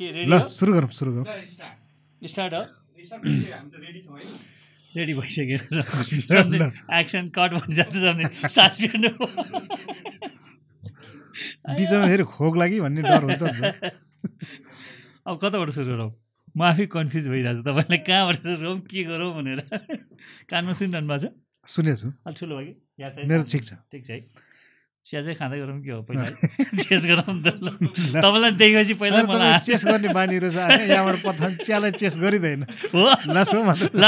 के ल रेडी सुरु गरौँ सुरु गरौँ। स्टार्ट हो? रेडी भइसक्यो ल। एक्सन कट भन्छ सास फेर्नु। बिचमा फेरि खोक लागि भन्ने डर हुन्छ अब कताबाट सुरु गरौँ? म आफै कन्फ्युज भइरहेको छु तपाईँलाई कहाँबाट सुरु गरौँ के गरौँ भनेर। कानमा सुनिरहनु भएको छ? सुनेको छु अलिक ठुलो भयो कि? मेरो? ठिक छ। ठिक छ है। चिया चाहिँ खाँदै गरौँ के हो पहिला? चेस गरौँ तपाईँलाई देखेपछि पहिला मलाई चेस गर्ने बानी रहेछ यहाँबाट पठान चियालाई चेस गरिँदैन। हो। लासो मात्र ल।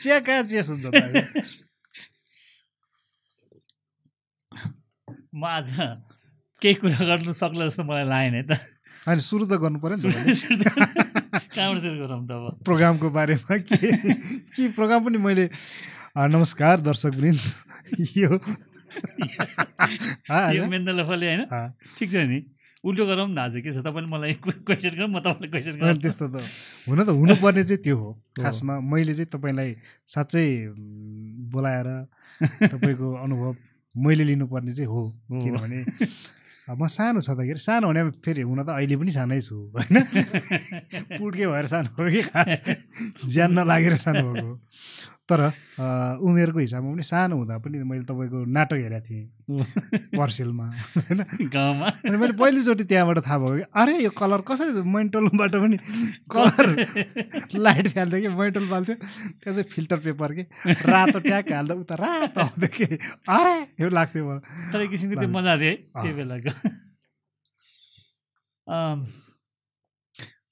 चिया कहाँ चेस हुन्छ? म आज केही कुरा गर्नु सक्ला जस्तो मलाई लागेन है त। होइन सुरु त गर्नु पऱ्यो नि कहाँबाट सुरु गरौँ त अब? प्रोग्रामको बारेमा के के प्रोग्राम पनि मैले नमस्कार दर्शकवृन्द। यो यो होइन? मेन्दल फले होइन? ठिक छ नि। उल्टो गरौँ न आज के छ? तपाईँले मलाई क्वेसन गरौँ म तपाईँलाई क्वेसन गरौँ। त्यस्तो त हुन त हुनुपर्ने चाहिँ त्यो हो। खासमा मैले चाहिँ तपाईँलाई साँच्चै बोलाएर तपाईँको अनुभव मैले लिनुपर्ने चाहिँ हो। किनभने म सानो छँदाखेरि सानो भने अब फेरि हुन त अहिले पनि सानै छु होइन? पुड्के भएर सानो हो कि खास? ज्यान नलागेर सानो भएको। तर उमेरको हिसाबमा पनि सानो हुँदा पनि मैले तपाईँको नाटक हेरेको थिएँ। पर्सेलमा होइन? गाउँमा। अनि मैले पहिलोचोटि त्यहाँबाट थाहा भयो कि अरे यो कलर कसरी मैन्टोलबाट पनि कलर लाइट फाल्थ्यो कि मैन्टोल फाल्थ्यो त्यहाँ चाहिँ फिल्टर पेपर के। रातो ट्याक हाल्दा उता रातो आउँथ्यो कि अरे यो लाग्थ्यो मलाई। तर एक किसिमको त्यो मजा थियो है। त्यो बेलाको।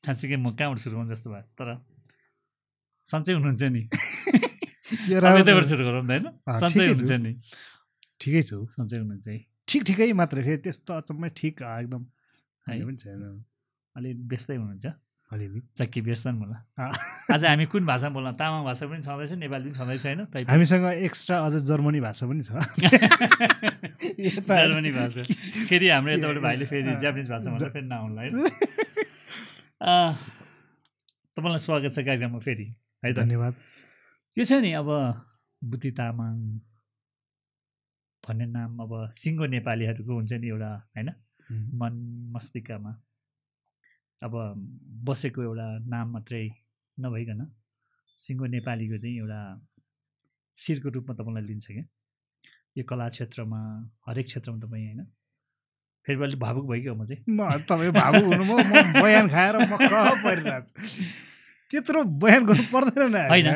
साँच्चीकै म कहाँबाट सुरु गर्नु जस्तो भयो तर सन्चै हुनुहुन्छ नि। ठिकै छु। सन्चै हुनुहुन्छ है। ठिक ठिकै मात्रै फेरि त्यस्तो अचम्मै ठिक एकदम। पनि छैन। अलि व्यस्तै हुनुहुन्छ। अलिअलि चक्की व्यस्त नि अँ। आज हामी कुन भाषा बोल्न तामाङ भाषा पनि छँदैछ नेपाली पनि छँदैछ होइन? हामीसँग एक्स्ट्रा अझ जर्मनी भाषा पनि छ। जर्मनी भाषा। फेरि हाम्रो यताबाट भाइले फेरि। जापानिज भाषा भनेर फेरि नआउनुला होइन? तपाईँलाई स्वागत छ कार्यक्रममा फेरि। है धन्यवाद। यो छ नि अब बुद्धि तामाङ भन्ने नाम अब सिङ्गो नेपालीहरूको हुन्छ नि एउटा होइन? मन मस्तिष्कमा अब बसेको एउटा नाम मात्रै नभइकन सिङ्गो नेपालीको चाहिँ एउटा शिरको रूपमा तपाईँलाई लिन्छ क्या। यो कला क्षेत्रमा हरेक क्षेत्रमा तपाईँ होइन? फेरि अलिक भावुक भइगयो म चाहिँ। म तपाईँ भावुक हुनुभयो म बयान खाएर म कहाँ परिरहेको छु? त्यत्रो बयान गर्नु पर्दैन होइन।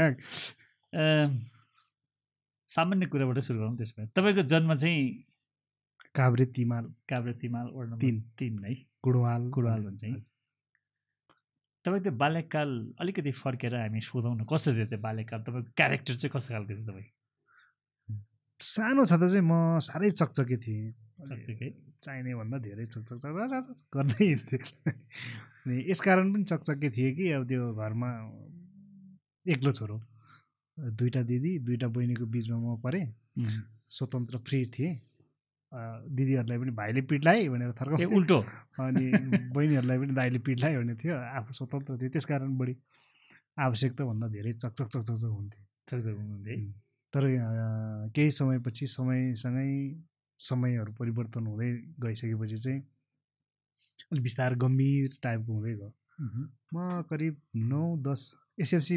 सामान्य कुराबाट सुरु गरौँ त्यसो भए। तपाईँको जन्म चाहिँ काभ्रे तिमाल। काभ्रे तिमाल वडा तिन। तिन है? गुडवाल। गुडवाल भन्छ है। तपाईँको त्यो बाल्यकाल अलिकति फर्केर हामी सोधौँ न कस्तो थियो त्यो बाल्यकाल? तपाईँको क्यारेक्टर चाहिँ कस्तो खालको थियो तपाईँ? सानो छँदा चाहिँ म साह्रै चकचके थिएँ। चकचके? चाहिने भन्दा धेरै चकचक चक गर्दै हिँड्थेँ अनि यसकारण पनि चकचके थिएँ कि अब त्यो घरमा एक्लो छोरो। दुइटा दिदी दुइटा बहिनीको बिचमा म परेँ। स्वतन्त्र फ्री थिएँ। दिदीहरूलाई पनि भाइले पिट्लाए भनेर ए थर्काउँथे उल्टो। अनि बहिनीहरूलाई पनि दाइले पिट्लायो भन्ने थियो। आफू स्वतन्त्र थियो त्यस कारण बढी आवश्यकताभन्दा धेरै चकचक चकचक हुन्थ्यो। चकचक हुनुहुन्थ्यो तर केही समयपछि समयसँगै समयहरू परिवर्तन हुँदै गइसकेपछि चाहिँ अलिक बिस्तार गम्भीर टाइपको हुँदै गयो। म करिब नौ दस एसएलसी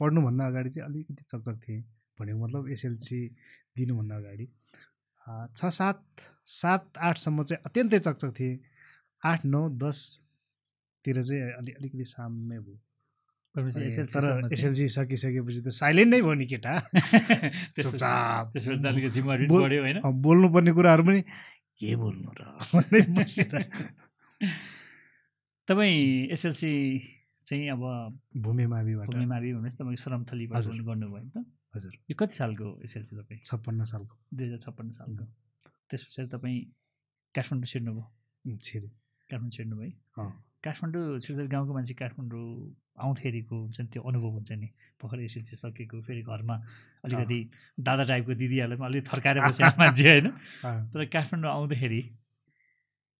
पढ्नुभन्दा अगाडि चाहिँ अलिकति चकचक थिएँ भनेको मतलब एसएलसी दिनुभन्दा अगाडि। छ सात सात आठसम्म चाहिँ अत्यन्तै चकचक थिएँ। आठ नौ दसतिर चाहिँ अलि अलिकति साम्य भयो। तर एसएलसी सकिसकेपछि त साइलेन्ट नै भयो नि केटा। बोल्नुपर्ने कुराहरू पनि के बोल्नु र? तपाईँ एसएलसी चाहिँ अब भूमि माविबाट भूमि मावि भनेपछि तपाईँ श्रमथलीबाट गर्नुभयो नि त। हजुर। यो कति सालको एसएलसी तपाईँ? छप्पन्न सालको। दुई हजार छप्पन्न सालको। त्यस पछाडि तपाईँ काठमाडौँ छिर्नुभयो? छिरे। काठमाडौँ छिर्नुभयो है। काठमाडौँ छिर्दा गाउँको मान्छे काठमाडौँ आउँथेरिको हुन्छ नि त्यो अनुभव हुन्छ नि। भर्खर एसएलसी सकेको फेरि घरमा अलिकति दादा टाइपको दिदीहरूलाई पनि अलिक थर्काएर बसेको मान्छे होइन। तर काठमाडौँ आउँदाखेरि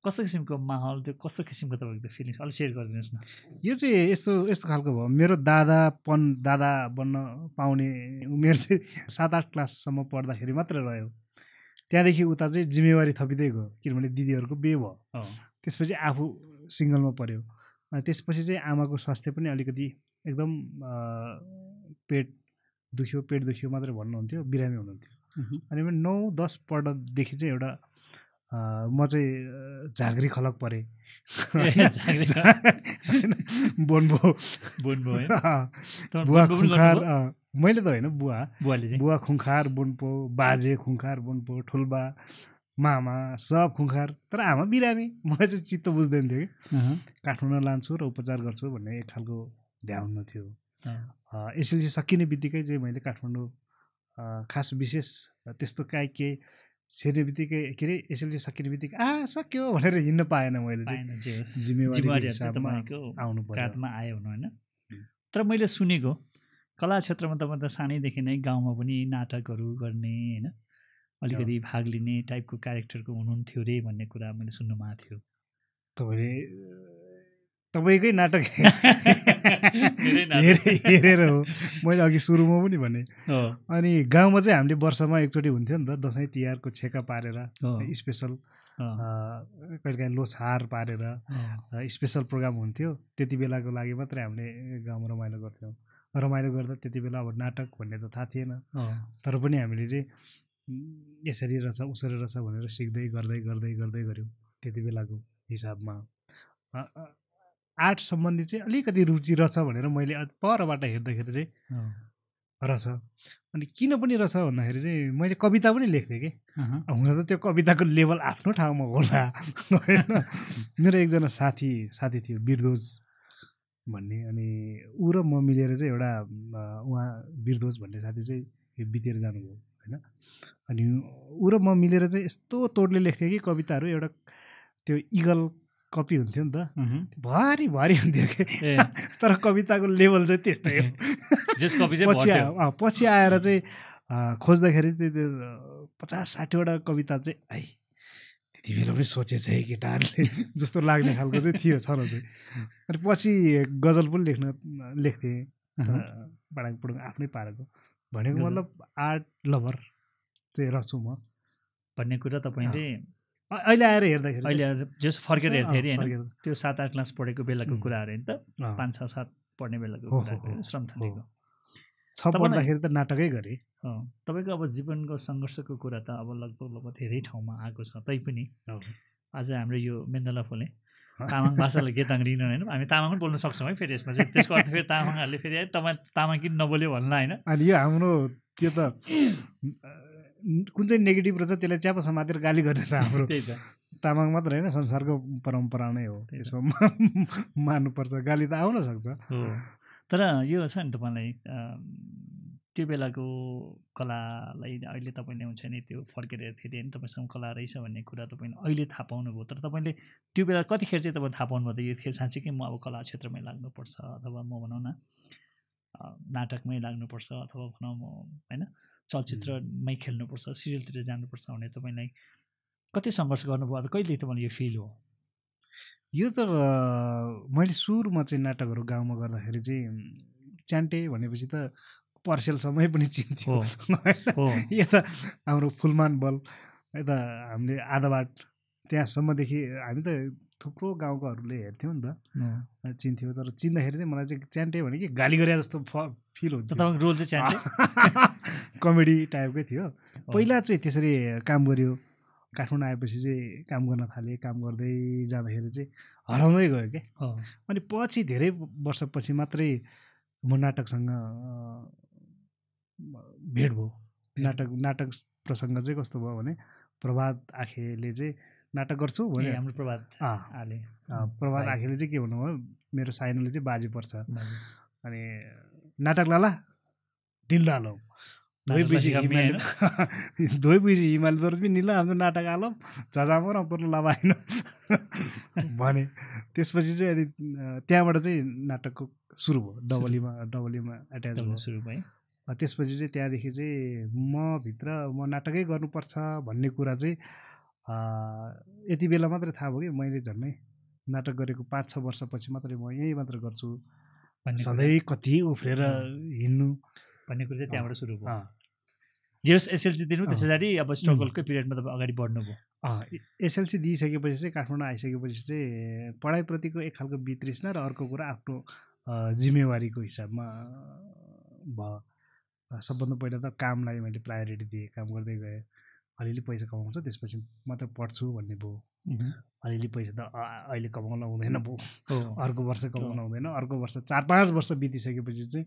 कस्तो किसिमको माहौल त्यो कस्तो किसिमको तपाईँको त्यो फिलिङ्स अलिक सेयर गरिदिनुहोस् न। यो चाहिँ यस्तो यस्तो खालको भयो। मेरो दादापन दादा बन्न पाउने उमेर चाहिँ सात आठ क्लाससम्म पढ्दाखेरि मात्र रह्यो। त्यहाँदेखि उता चाहिँ जिम्मेवारी थपिँदै गयो किनभने दिदीहरूको बिहे भयो। हो त्यसपछि आफू सिङ्गलमा पऱ्यो अनि त्यसपछि चाहिँ आमाको स्वास्थ्य पनि अलिकति एकदम पेट दुख्यो पेट दुख्यो मात्रै भन्नुहुन्थ्यो बिरामी हुनुहुन्थ्यो। अनि नौ दस पल्टदेखि चाहिँ एउटा म चाहिँ झाँक्री खलक परेँ। बोनबो। बोन्बो बुवा खुङखार मैले त होइन बुवा। बुवाले बुवा खुङखार बोन्पो बाजे खुङखार बोन्पो ठुल्बा मामा सब खुङखार। तर आमा बिरामी। मलाई चाहिँ चित्त बुझ्दैन थियो कि। काठमाडौँ लान्छु र उपचार गर्छु भन्ने एक खालको ध्यान थियो। एसएलसी सकिने बित्तिकै चाहिँ मैले काठमाडौँ खास विशेष त्यस्तो काहीँ केही छिर्ने बित्तिकै के अरे एसएलसी सकिने बित्तिकै आ सक्यो भनेर हिँड्न पाएन मैले चाहिँ चाहिँ आउनु काँधमा आयो भनौँ होइन तर मैले सुनेको कला क्षेत्रमा तपाईँ त सानैदेखि नै गाउँमा पनि नाटकहरू गर्ने होइन अलिकति भाग लिने टाइपको क्यारेक्टरको हुनुहुन्थ्यो रे भन्ने कुरा मैले सुन्नुमा थियो तपाईँले तपाईँकै नाटक मेरै नाटक। हेरे- हेरेर हो। मैले अघि सुरुमा पनि भने। हो। अनि गाउँमा चाहिँ हामीले वर्षमा एकचोटि हुन्थ्यो नि त दसैँ तिहारको छेका पारेर हो, स्पेसल कहिलेकाहीँ लोछार पारेर स्पेसल प्रोग्राम हुन्थ्यो। त्यति बेलाको लागि मात्रै हामीले गाउँमा रमाइलो गर्थ्यौँ। रमाइलो गर्दा त्यति बेला अब नाटक भन्ने त थाहा थिएन। तर पनि हामीले चाहिँ यसरी रहेछ उसरी रहेछ भनेर सिक्दै गर्दै गर्दै गर्दै गऱ्यौँ त्यति बेलाको हिसाबमा। आर्ट सम्बन्धी चाहिँ अलिकति रुचि रहेछ भनेर मैले परबाट हेर्दाखेरि चाहिँ रहेछ। अनि किन पनि रहेछ भन्दाखेरि चाहिँ मैले कविता पनि लेख्थेँ कि। हुन त त्यो कविताको लेभल आफ्नो ठाउँमा होला। होइन? मेरो एकजना साथी साथी थियो बिरदोज भन्ने अनि ऊ र म मिलेर चाहिँ एउटा उहाँ बिरदोज भन्ने साथी चाहिँ बितेर जानुभयो होइन? अनि ऊ र म मिलेर चाहिँ यस्तो तोडले लेख्थेँ कि कविताहरू एउटा त्यो इगल कपी हुन्थ्यो नि त। भारी भारी हुन्थ्यो कि। तर कविताको लेभल चाहिँ त्यस्तै हो। जस कपी चाहिँ पछि पछि आएर चाहिँ खोज्दाखेरि त्यो पचास साठीवटा कविता चाहिँ है त्यति बेला पनि सोचेछ है केटाहरूले। जस्तो लाग्ने खालको चाहिँ थियो छ अनि पछि गजल पनि लेख्न लेख्थेँ। अहँ, पडाङ आफ्नै पाराको। भनेको। मतलब आर्ट लभर चाहिँ रहेछु म। भन्ने कुरा तपाईँले अ- अहिले आएर हेर्दाखेरि अहिले जस फर्केर चाहिँ- हेर्थेँ अरे होइन। त्यो सात आठ क्लास पढेको बेलाको. कुराहरू होइन त। पाँच छ सात पढ्ने बेलाको हो, श्रम थालेको। छ पढ्दाखेरि त नाटकै गरेँ। तपाईँको अब जीवनको सङ्घर्षको कुरा त अब लगभग लगभग धेरै ठाउँमा आएको छ तैपनि। आज हाम्रो यो मेन्दला फोले तामाङ भाषालाई गेताङ रिन होइन हामी तामाङ पनि बोल्न सक्छौँ है फेरि यसमा चाहिँ। त्यसको अर्थ फेरि तामाङहरूले फेरि है तपाईँ तामाङ किन नबोल्यो भन्ला होइन। अनि यो हाम्रो त्यो त कुन चाहिँ नेगेटिभ रहेछ त्यसलाई च्यापो समातेर गाली गर्ने त हाम्रो त्यही त। तामाङ मात्र होइन संसारको परम्परा नै हो। त्यही त। त्यसमा मा- मान्नुपर्छ गाली त आउन सक्छ। तर यो छ नि तपाईँलाई त्यो बेलाको कलालाई अहिले तपाईँले हुन्छ नि त्यो फर्केर हेर्दाखेरि होइन तपाईँसँग कला रहेछ भन्ने कुरा तपाईँले अहिले थाहा पाउनुभयो। तर तपाईँले त्यो बेला कतिखेर चाहिँ तपाईँ थाहा पाउनुभयो त? यो खेल साँच्चीकै म अब कला क्षेत्रमै लाग्नुपर्छ अथवा म भनौँ न नाटकमै लाग्नुपर्छ अथवा भनौँ म होइन? चलचित्रमै खेल्नुपर्छ सिरियलतिर जानुपर्छ भने तपाईँलाई कति सङ्घर्ष गर्नुभयो अथवा कहिले तपाईँलाई यो फिल हो? यो त मैले सुरुमा चाहिँ नाटकहरू गाउँमा गर्दाखेरि चाहिँ च्यान्टे भनेपछि त पर्सेलसम्मै पनि चिन्थ्यो? हो यता हाम्रो फुलमान बल यता हामीले आधा बाट त्यहाँसम्मदेखि हामी त थुप्रो गाउँकोहरूले हेर्थ्यौँ नि त चिन्थ्यो। तर चिन्दाखेरि चाहिँ मलाई चाहिँ च्यान्टे भने कि गाली गरे जस्तो फ फिल त तपाईँको रोल चाहिँ च्यान्टे? कमेडी टाइपकै थियो। पहिला चाहिँ त्यसरी काम गऱ्यो। काठमाडौँ आएपछि चाहिँ काम गर्न थालेँ। काम गर्दै जाँदाखेरि चाहिँ हराउँदै गयो क्या अनि पछि धेरै वर्षपछि मात्रै म नाटकसँग भेट भयो। नाटक नाटक प्रसङ्ग चाहिँ कस्तो भयो भने प्रभात आखेले चाहिँ नाटक गर्छु भने हाम्रो प्रभात आले। प्रभात। आखेले चाहिँ के भन्नुभयो मेरो साइनोले चाहिँ बाजे पर्छ। अनि नाटक लाला दिलदा खाने हिमाली बुझी हिमाली दर्ज पनि निलो हाम्रो नाटक आलो झजामो र पर्लो लाभाएन भने त्यसपछि चाहिँ अनि त्यहाँबाट चाहिँ नाटकको सुरु भयो डबलीमा डबलीमा एट्याच भयो सुरु भयो त्यसपछि चाहिँ त्यहाँदेखि चाहिँ म भित्र म नाटकै गर्नुपर्छ भन्ने कुरा चाहिँ यति बेला मात्रै थाहा भयो कि मैले झन्डै नाटक गरेको पाँच छ वर्षपछि मात्रै म यहीँ मात्र गर्छु सधैँ कति उफ्रेर। हिँड्नु भन्ने कुरो चाहिँ त्यहाँबाट सुरु भयो। जे होस् एसएलसी दिनु त्यस पछाडि अब स्ट्रगलकै पिरियडमा तपाईँ अगाडि बढ्नुभयो एसएलसी दिइसकेपछि चाहिँ काठमाडौँ आइसकेपछि चाहिँ पढाइप्रतिको एक खालको वितृष्णा र अर्को कुरा आफ्नो जिम्मेवारीको हिसाबमा भयो। सबभन्दा पहिला त कामलाई मैले प्रायोरिटी दिएँ काम गर्दै गएँ। अलिअलि पैसा कमाउँछ त्यसपछि मात्र पढ्छु भन्ने भयो। अलिअलि पैसा त अहिले कमाउन हुँदैन भयो अर्को वर्ष कमाउन हुँदैन। अर्को वर्ष चार पाँच वर्ष बितिसकेपछि चाहिँ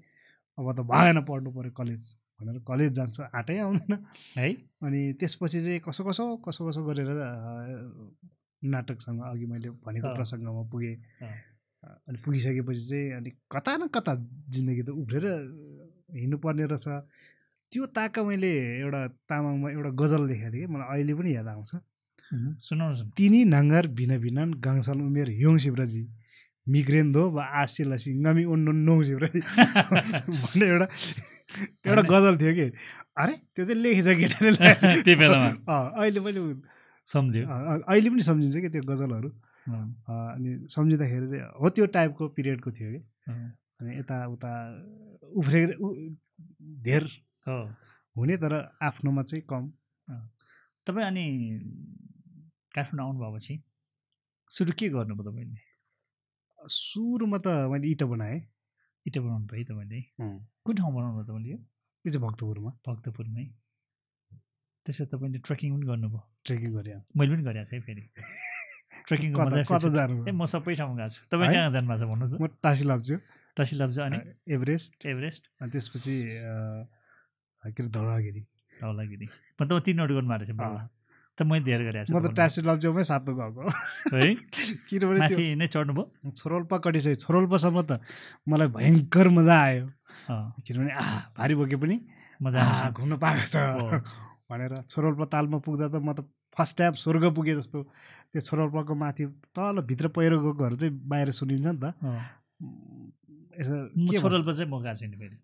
अब त भएन पढ्नु पऱ्यो कलेज भनेर कलेज जान्छु आँटै आउँदैन। है? अनि त्यसपछि चाहिँ कसो कसो कसो कसो गरेर नाटकसँग अघि मैले भनेको प्रसङ्गमा पुगेँ। अनि पुगिसकेपछि चाहिँ अनि कता न कता जिन्दगी त उफ्रेर हिँड्नुपर्ने रहेछ। त्यो ताका मैले एउटा तामाङमा एउटा गजल लेखेको थिएँ कि मलाई अहिले पनि याद आउँछ। सुनाउनु तिनी नाङ्गार भिना भिनान गाङसाल उमेर हिउँ शिवराजी। मिग्रेन दो वा आसिलासी नमी उन्नु नौ शिवराजी भन्ने एउटा एउटा गजल थियो कि अरे त्यो चाहिँ लेखेछ केटाले त्यही बेलामा अहिले पनि सम्झ्यो अहिले पनि सम्झिन्छ कि त्यो गजलहरू अनि सम्झिँदाखेरि चाहिँ हो त्यो टाइपको पिरियडको थियो कि अनि यताउता उफ्रेर धेर हुने तर आफ्नोमा चाहिँ कम तपाईँ अनि काठमाडौँ आउनुभएपछि सुरु के गर्नुभयो तपाईँले सुरुमा त मैले इटा बनाएँ। इटा बनाउनु भयो तपाईँले कुन ठाउँ बनाउनु भयो तपाईँले यो? चाहिँ भक्तपुरमा भक्तपुरमै। त्यसो तपाईँले ट्रेकिङ पनि गर्नुभयो। ट्रेकिङ गरेँ मैले पनि गरेको छु है फेरि। जानु ए म सबै ठाउँ गएको छु। तपाईँ कहाँ जानुभएको छ भन्नु म टासी लाप्छु टासी लाप्छु अनि? एभरेस्ट। एभरेस्ट। अनि त्यसपछि के अरे धौलागिरी धौलागिरी मतलब तिनवटा गर्नुभएको रहेछ त मैले धेर गरेको छु म त टासी लप्चौमै सातो गएको। है? किनभने माथि नै चढ्नुभयो छोरोल्पा कटिसक्यो। छोरोल्पासम्म त मलाई भयङ्कर मजा आयो। किनभने आ भारी बोके पनि। मजा घुम्न पाएको छ। भनेर छोरोल्पा तालमा पुग्दा त म त फर्स्ट टाइम स्वर्ग पुगेँ जस्तो। त्यो छोरोल्पाको माथि तल भित्र पहिरो गएकोहरू चाहिँ बाहिर सुनिन्छ नि त। यसो छोरोल्पा चाहिँ म गएको छैन फेरि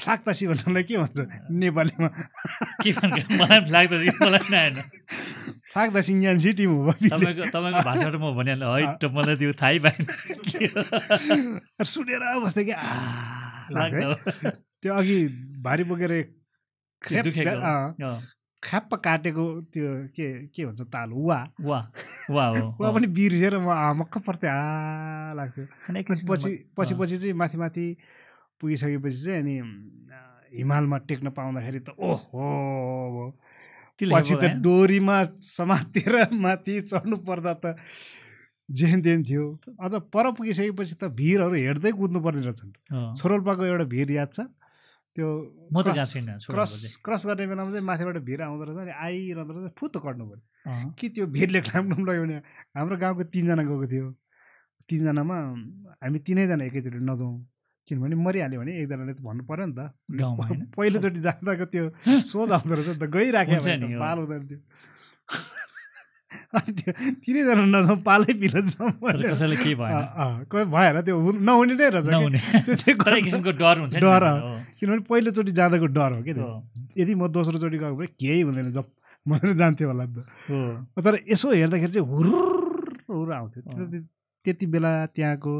फ्लाक्तासी भन्नलाई के भन्छ? नेपालीमा। के भन्छ? मलाई फ्लाक्तासी मलाई आएन। फ्लाक्तासी यान्सी टिम हो तपाईँको तपाईँको भाषाबाट म भनिहाल्नु है त मलाई त्यो थाहै पाएन सुनेर बस्थेँ कि? त्यो अघि भारी बोकेर ख्याप्प काटेको त्यो के के भन्छ ताल? वा। वा। वा हो। वा पनि बिर्सेर म मक्क पर्थेँ। आ लाग्थ्यो। पछि पछि पछि चाहिँ माथि माथि पुगिसकेपछि चाहिँ अनि हिमालमा टेक्न पाउँदाखेरि त ओहो! पछि त डोरीमा समातेर माथि चढ्नु पर्दा त जेन देन थियो। अझ पर पुगिसकेपछि त भिरहरू हेर्दै कुद्नु पर्ने रहेछ नि त। छोरोल्पाको एउटा भिर याद छ? त्यो म त क्रस क्रस गर्ने बेलामा चाहिँ माथिबाट भिर आउँदो रहेछ अनि आइरहँदो रहेछ फुत्त कट्नु पऱ्यो। कि त्यो भिरले क्लाम्नु लाग्यो भने हाम्रो गाउँको तिनजना गएको थियो। तिनजनामा हामी तिनैजना एकैचोटि नजाउँ। किनभने मरिहाल्यो भने एकजनाले त भन्नु पऱ्यो नि त। पहिलोचोटि जाँदाको त्यो सोच आउँदो रहेछ नि त गइराख्यो पाल हुँदैन अनि त्यो तिनैजना नजाउँ पालै पिलो कसैले भएन। कोही भएन त्यो नहुने नै रहेछ त्यो चाहिँ किसिमको डर हुन्छ डर किनभने पहिलोचोटि जाँदाको डर हो कि यदि म दोस्रोचोटि गएको भए केही हुँदैन जब भनेर जान्थेँ होला नि त। तर यसो हेर्दाखेरि चाहिँ हुर हुर आउँथ्यो। त्यति बेला त्यहाँको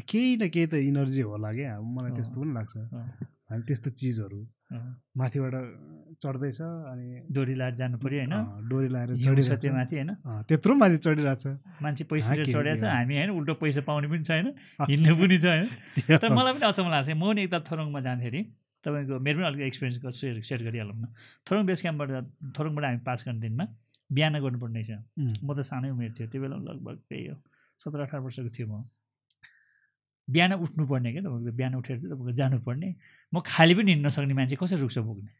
केही न केही त इनर्जी होला क्या मलाई त्यस्तो पनि लाग्छ। अनि त्यस्तो चिजहरू। माथिबाट चढ्दैछ अनि डोरी लाएर जानु पऱ्यो होइन? डोरी लाएर चढिरहेको माथि होइन? त्यत्रो माथि चढिरहेको छ मान्छे पैसा चढिरहेको छ हामी होइन उल्टो पैसा पाउने पनि छैन हिँड्नु पनि छ होइन तर मलाई पनि अचम्म लाग्छ। म पनि एकताल थोरङमा जाँदाखेरि तपाईँको मेरो पनि अलिक एक्सपिरियन्सको सेयर सेयर गरिहालौँ न। थोरङ बेस क्याम्पबाट थोरङबाट हामी पास गर्ने दिनमा बिहान गर्नुपर्ने रहेछ। म त सानै उमेर थियो। त्यो बेला लगभग त्यही हो। सत्र अठार वर्षको थियो म। बिहान उठ्नुपर्ने क्या? तपाईँको बिहान उठेर चाहिँ तपाईँको जानुपर्ने। म खाली पनि हिँड्न सक्ने मान्छे कसरी रुख्छ पुग्ने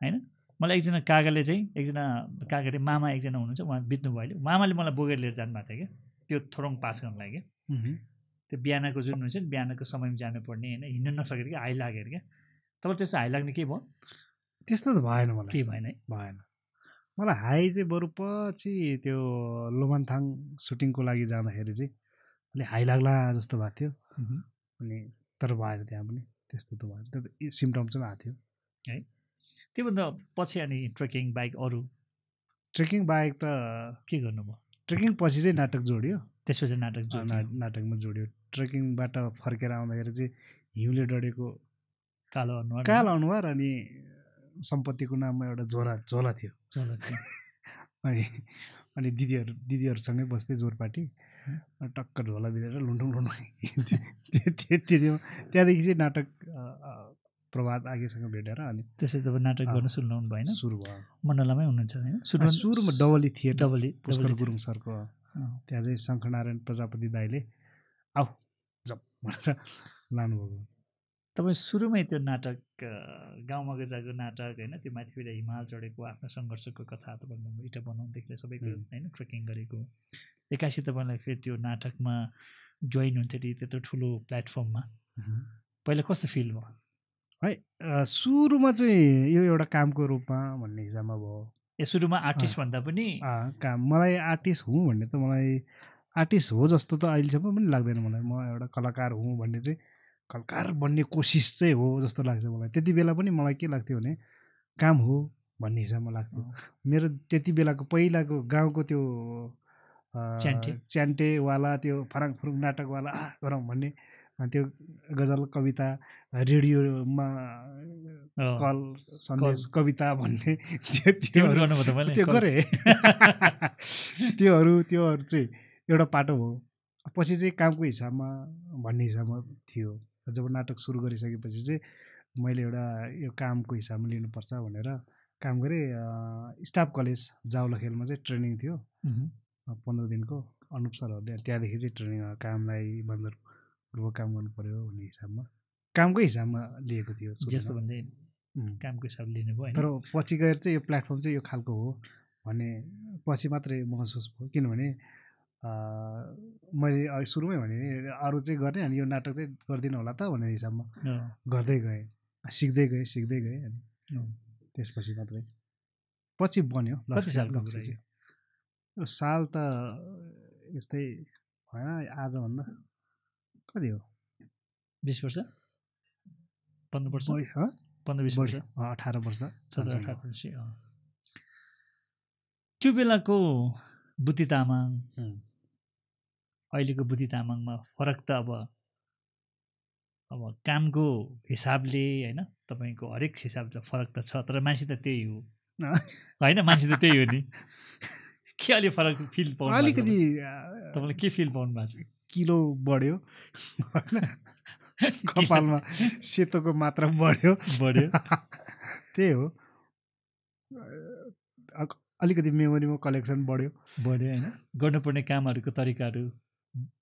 होइन? मलाई एकजना काकाले चाहिँ एकजना काका अरे मामा एकजना हुनुहुन्छ उहाँ बित्नु भयो अहिले। मामाले मलाई बोकेर लिएर जानुभएको थियो क्या? त्यो थोरङ पास गर्नलाई क्या त्यो बिहानको जुन हुन्छ नि बिहानको समयमा जानुपर्ने होइन हिँड्न नसकेर क्या हाई लागेर क्या? तपाईँ त्यस्तो हाई लाग्ने के भयो? त्यस्तो त भएन मलाई। केही भएन भएन। मलाई हाई चाहिँ बरु पछि त्यो लोमानथाङ सुटिङको लागि जाँदाखेरि चाहिँ अलिक हाई लाग्ला जस्तो भएको थियो। अनि तर भएन त्यहाँ पनि त्यस्तो त भएन। त्यो त सिम्टम चाहिँ आएको थियो। है? त्योभन्दा पछि अनि ट्रेकिङ बाइक अरू? ट्रेकिङ बाइक त के गर्नुभयो? ट्रेकिङ पछि चाहिँ नाटक जोड्यो। त्यसपछि नाटक जोड्यो। नाटकमा जोड्यो। ट्रेकिङबाट फर्केर आउँदाखेरि चाहिँ हिउँले डढेको कालो अनुहार कालो अनुहार अनि सम्पत्तिको नाममा एउटा झोला झोला थियो। चलो चाहिँ अनि अनि दिदीहरू दिदीहरूसँगै बस्थेँ जोरपाटी। टक्क झोला भिरेर लुन्डुङ लुन्डुङ हिँड्थेँ। त्यो- त्यो- त्यो त्यहाँदेखि चाहिँ नाटक प्रभात आगेसँग भेटेर अनि त्यसरी तपाईँ नाटक। गर्न सुन्नु भएन सुरु भयो मण्डलामै हुनुहुन्छ होइन अ, सुरुमा सुरुमा डबली थिएटर डबली पुष्कर गुरुङ सरको। त्यहाँ चाहिँ शङ्खनारायण प्रजापति दाईले आऊ जप भनेर लानुभएको तपाईँ सुरुमै त्यो नाटक गाउँमा गरिरहेको नाटक होइन त्यो माथि फेरि हिमाल चढेको आफ्नो सङ्घर्षको कथा तपाईँले इटा बनाउनुदेखि उम्. होइन ट्रेकिङ गरेको एक्कासी तपाईँलाई फेरि त्यो नाटकमा जोइन हुन्थ्यो अरे त्यत्रो ठुलो प्लेटफर्ममा पहिला कस्तो फिल भयो? है सुरुमा चाहिँ यो एउटा कामको रूपमा भन्ने हिसाबमा भयो। ए सुरुमा आर्टिस्ट भन्दा पनि? काम मलाई आर्टिस्ट हुँ भन्ने त मलाई आर्टिस्ट हो जस्तो त अहिलेसम्म पनि लाग्दैन मलाई। म एउटा कलाकार हुँ भन्ने चाहिँ कलाकार बन्ने कोसिस चाहिँ हो जस्तो लाग्छ मलाई। त्यति बेला पनि मलाई के लाग्थ्यो भने काम हो भन्ने हिसाबमा लाग्थ्यो। मेरो त्यति बेलाको पहिलाको गाउँको त्यो च्यान्टे? च्यान्टेवाला त्यो फराङ फुरुङ नाटकवाला आ गरौँ भन्ने। त्यो गजल कविता रेडियोमा कल सन्देश कविता भन्ने त्यो गरेँ। त्योहरू त्योहरू चाहिँ एउटा पाटो हो। पछि चाहिँ कामको हिसाबमा भन्ने हिसाबमा थियो। जब नाटक सुरु गरिसकेपछि चाहिँ मैले एउटा यो कामको हिसाबमा लिनुपर्छ भनेर काम गरेँ। स्टाफ कलेज जाउलाखेलमा चाहिँ ट्रेनिङ थियो। पन्ध्र दिनको अनुप सरहरूले त्यहाँदेखि चाहिँ ट्रेनिङ कामलाई बन्दर ग्रुपमा काम गर्नु पऱ्यो भन्ने हिसाबमा कामकै हिसाबमा लिएको थियो। जस्तो भन्दै। कामको हिसाबले लिनुभयो होइन तर पछि गएर चाहिँ यो प्लेटफर्म चाहिँ यो खालको हो भन्ने पछि मात्रै महसुस भयो किनभने मैले सुरुमै भने अरू चाहिँ गर्ने अनि यो नाटक चाहिँ गरिदिनु होला त भन्ने हिसाबमा गर्दै गएँ सिक्दै गएँ सिक्दै गएँ अनि। त्यसपछि मात्रै पछि बन्यो कति सालको लक्ष्य कुरा चाहिँ यो साल त यस्तै भएन आजभन्दा। कति हो? बिस वर्ष? पन्ध्र वर्ष? पन्ध्र बिस वर्ष? अठार वर्ष। साँच्चै अठार वर्ष। त्यो बेलाको बुद्धि तामाङ. अहिलेको बुद्धि तामाङमा फरक त अब अब कामको हिसाबले होइन तपाईँको हरेक हिसाब त फरक त छ तर मान्छे त त्यही हो। होइन मान्छे त त्यही हो नि। के अलि फरक फिल पाउनु अलिकति तपाईँले के फिल पाउनु भएको छ? किलो बढ्यो। कपालमा सेतोको मात्रा बढ्यो। बढ्यो। त्यही हो। अलिकति मेमोरीमा कलेक्सन बढ्यो। बढ्यो होइन? गर्नुपर्ने कामहरूको तरिकाहरू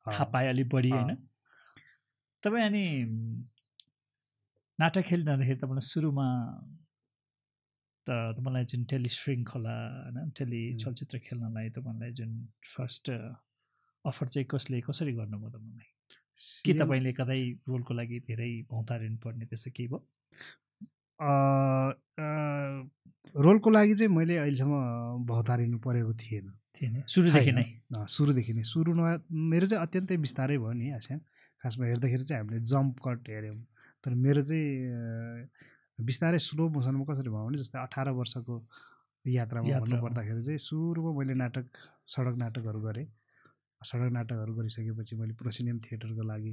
थाहा पाए अलिक बढी होइन। तपाईँ अनि नाटक खेल जाँदाखेरि तपाईँलाई सुरुमा त तपाईँलाई जुन टेली श्रृङ्खला होइन टेली। चलचित्र खेल्नलाई तपाईँलाई जुन फर्स्ट अफर चाहिँ कसले कसरी गर्नुभयो तपाईँलाई? के तपाईँले कतै रोलको लागि धेरै भौतारिनु पर्ने त्यस्तो केही भयो? रोलको लागि चाहिँ मैले अहिलेसम्म भौतारिनु परेको थिएन। थिएन? सुरुदेखि। नै? सुरुदेखि नै। सुरुमा मेरो चाहिँ अत्यन्तै बिस्तारै भयो नि आस्या। खासमा हेर्दाखेरि चाहिँ हामीले जम्प कट हेऱ्यौँ। तर मेरो चाहिँ बिस्तारै स्लो मोसनमा कसरी भयो भने जस्तै अठार वर्षको यात्रामा। भन्नुपर्दाखेरि चाहिँ सुरुमा मैले नाटक सडक नाटकहरू गरेँ। सडक नाटकहरू गरिसकेपछि मैले प्रोसिनियम थिएटरको लागि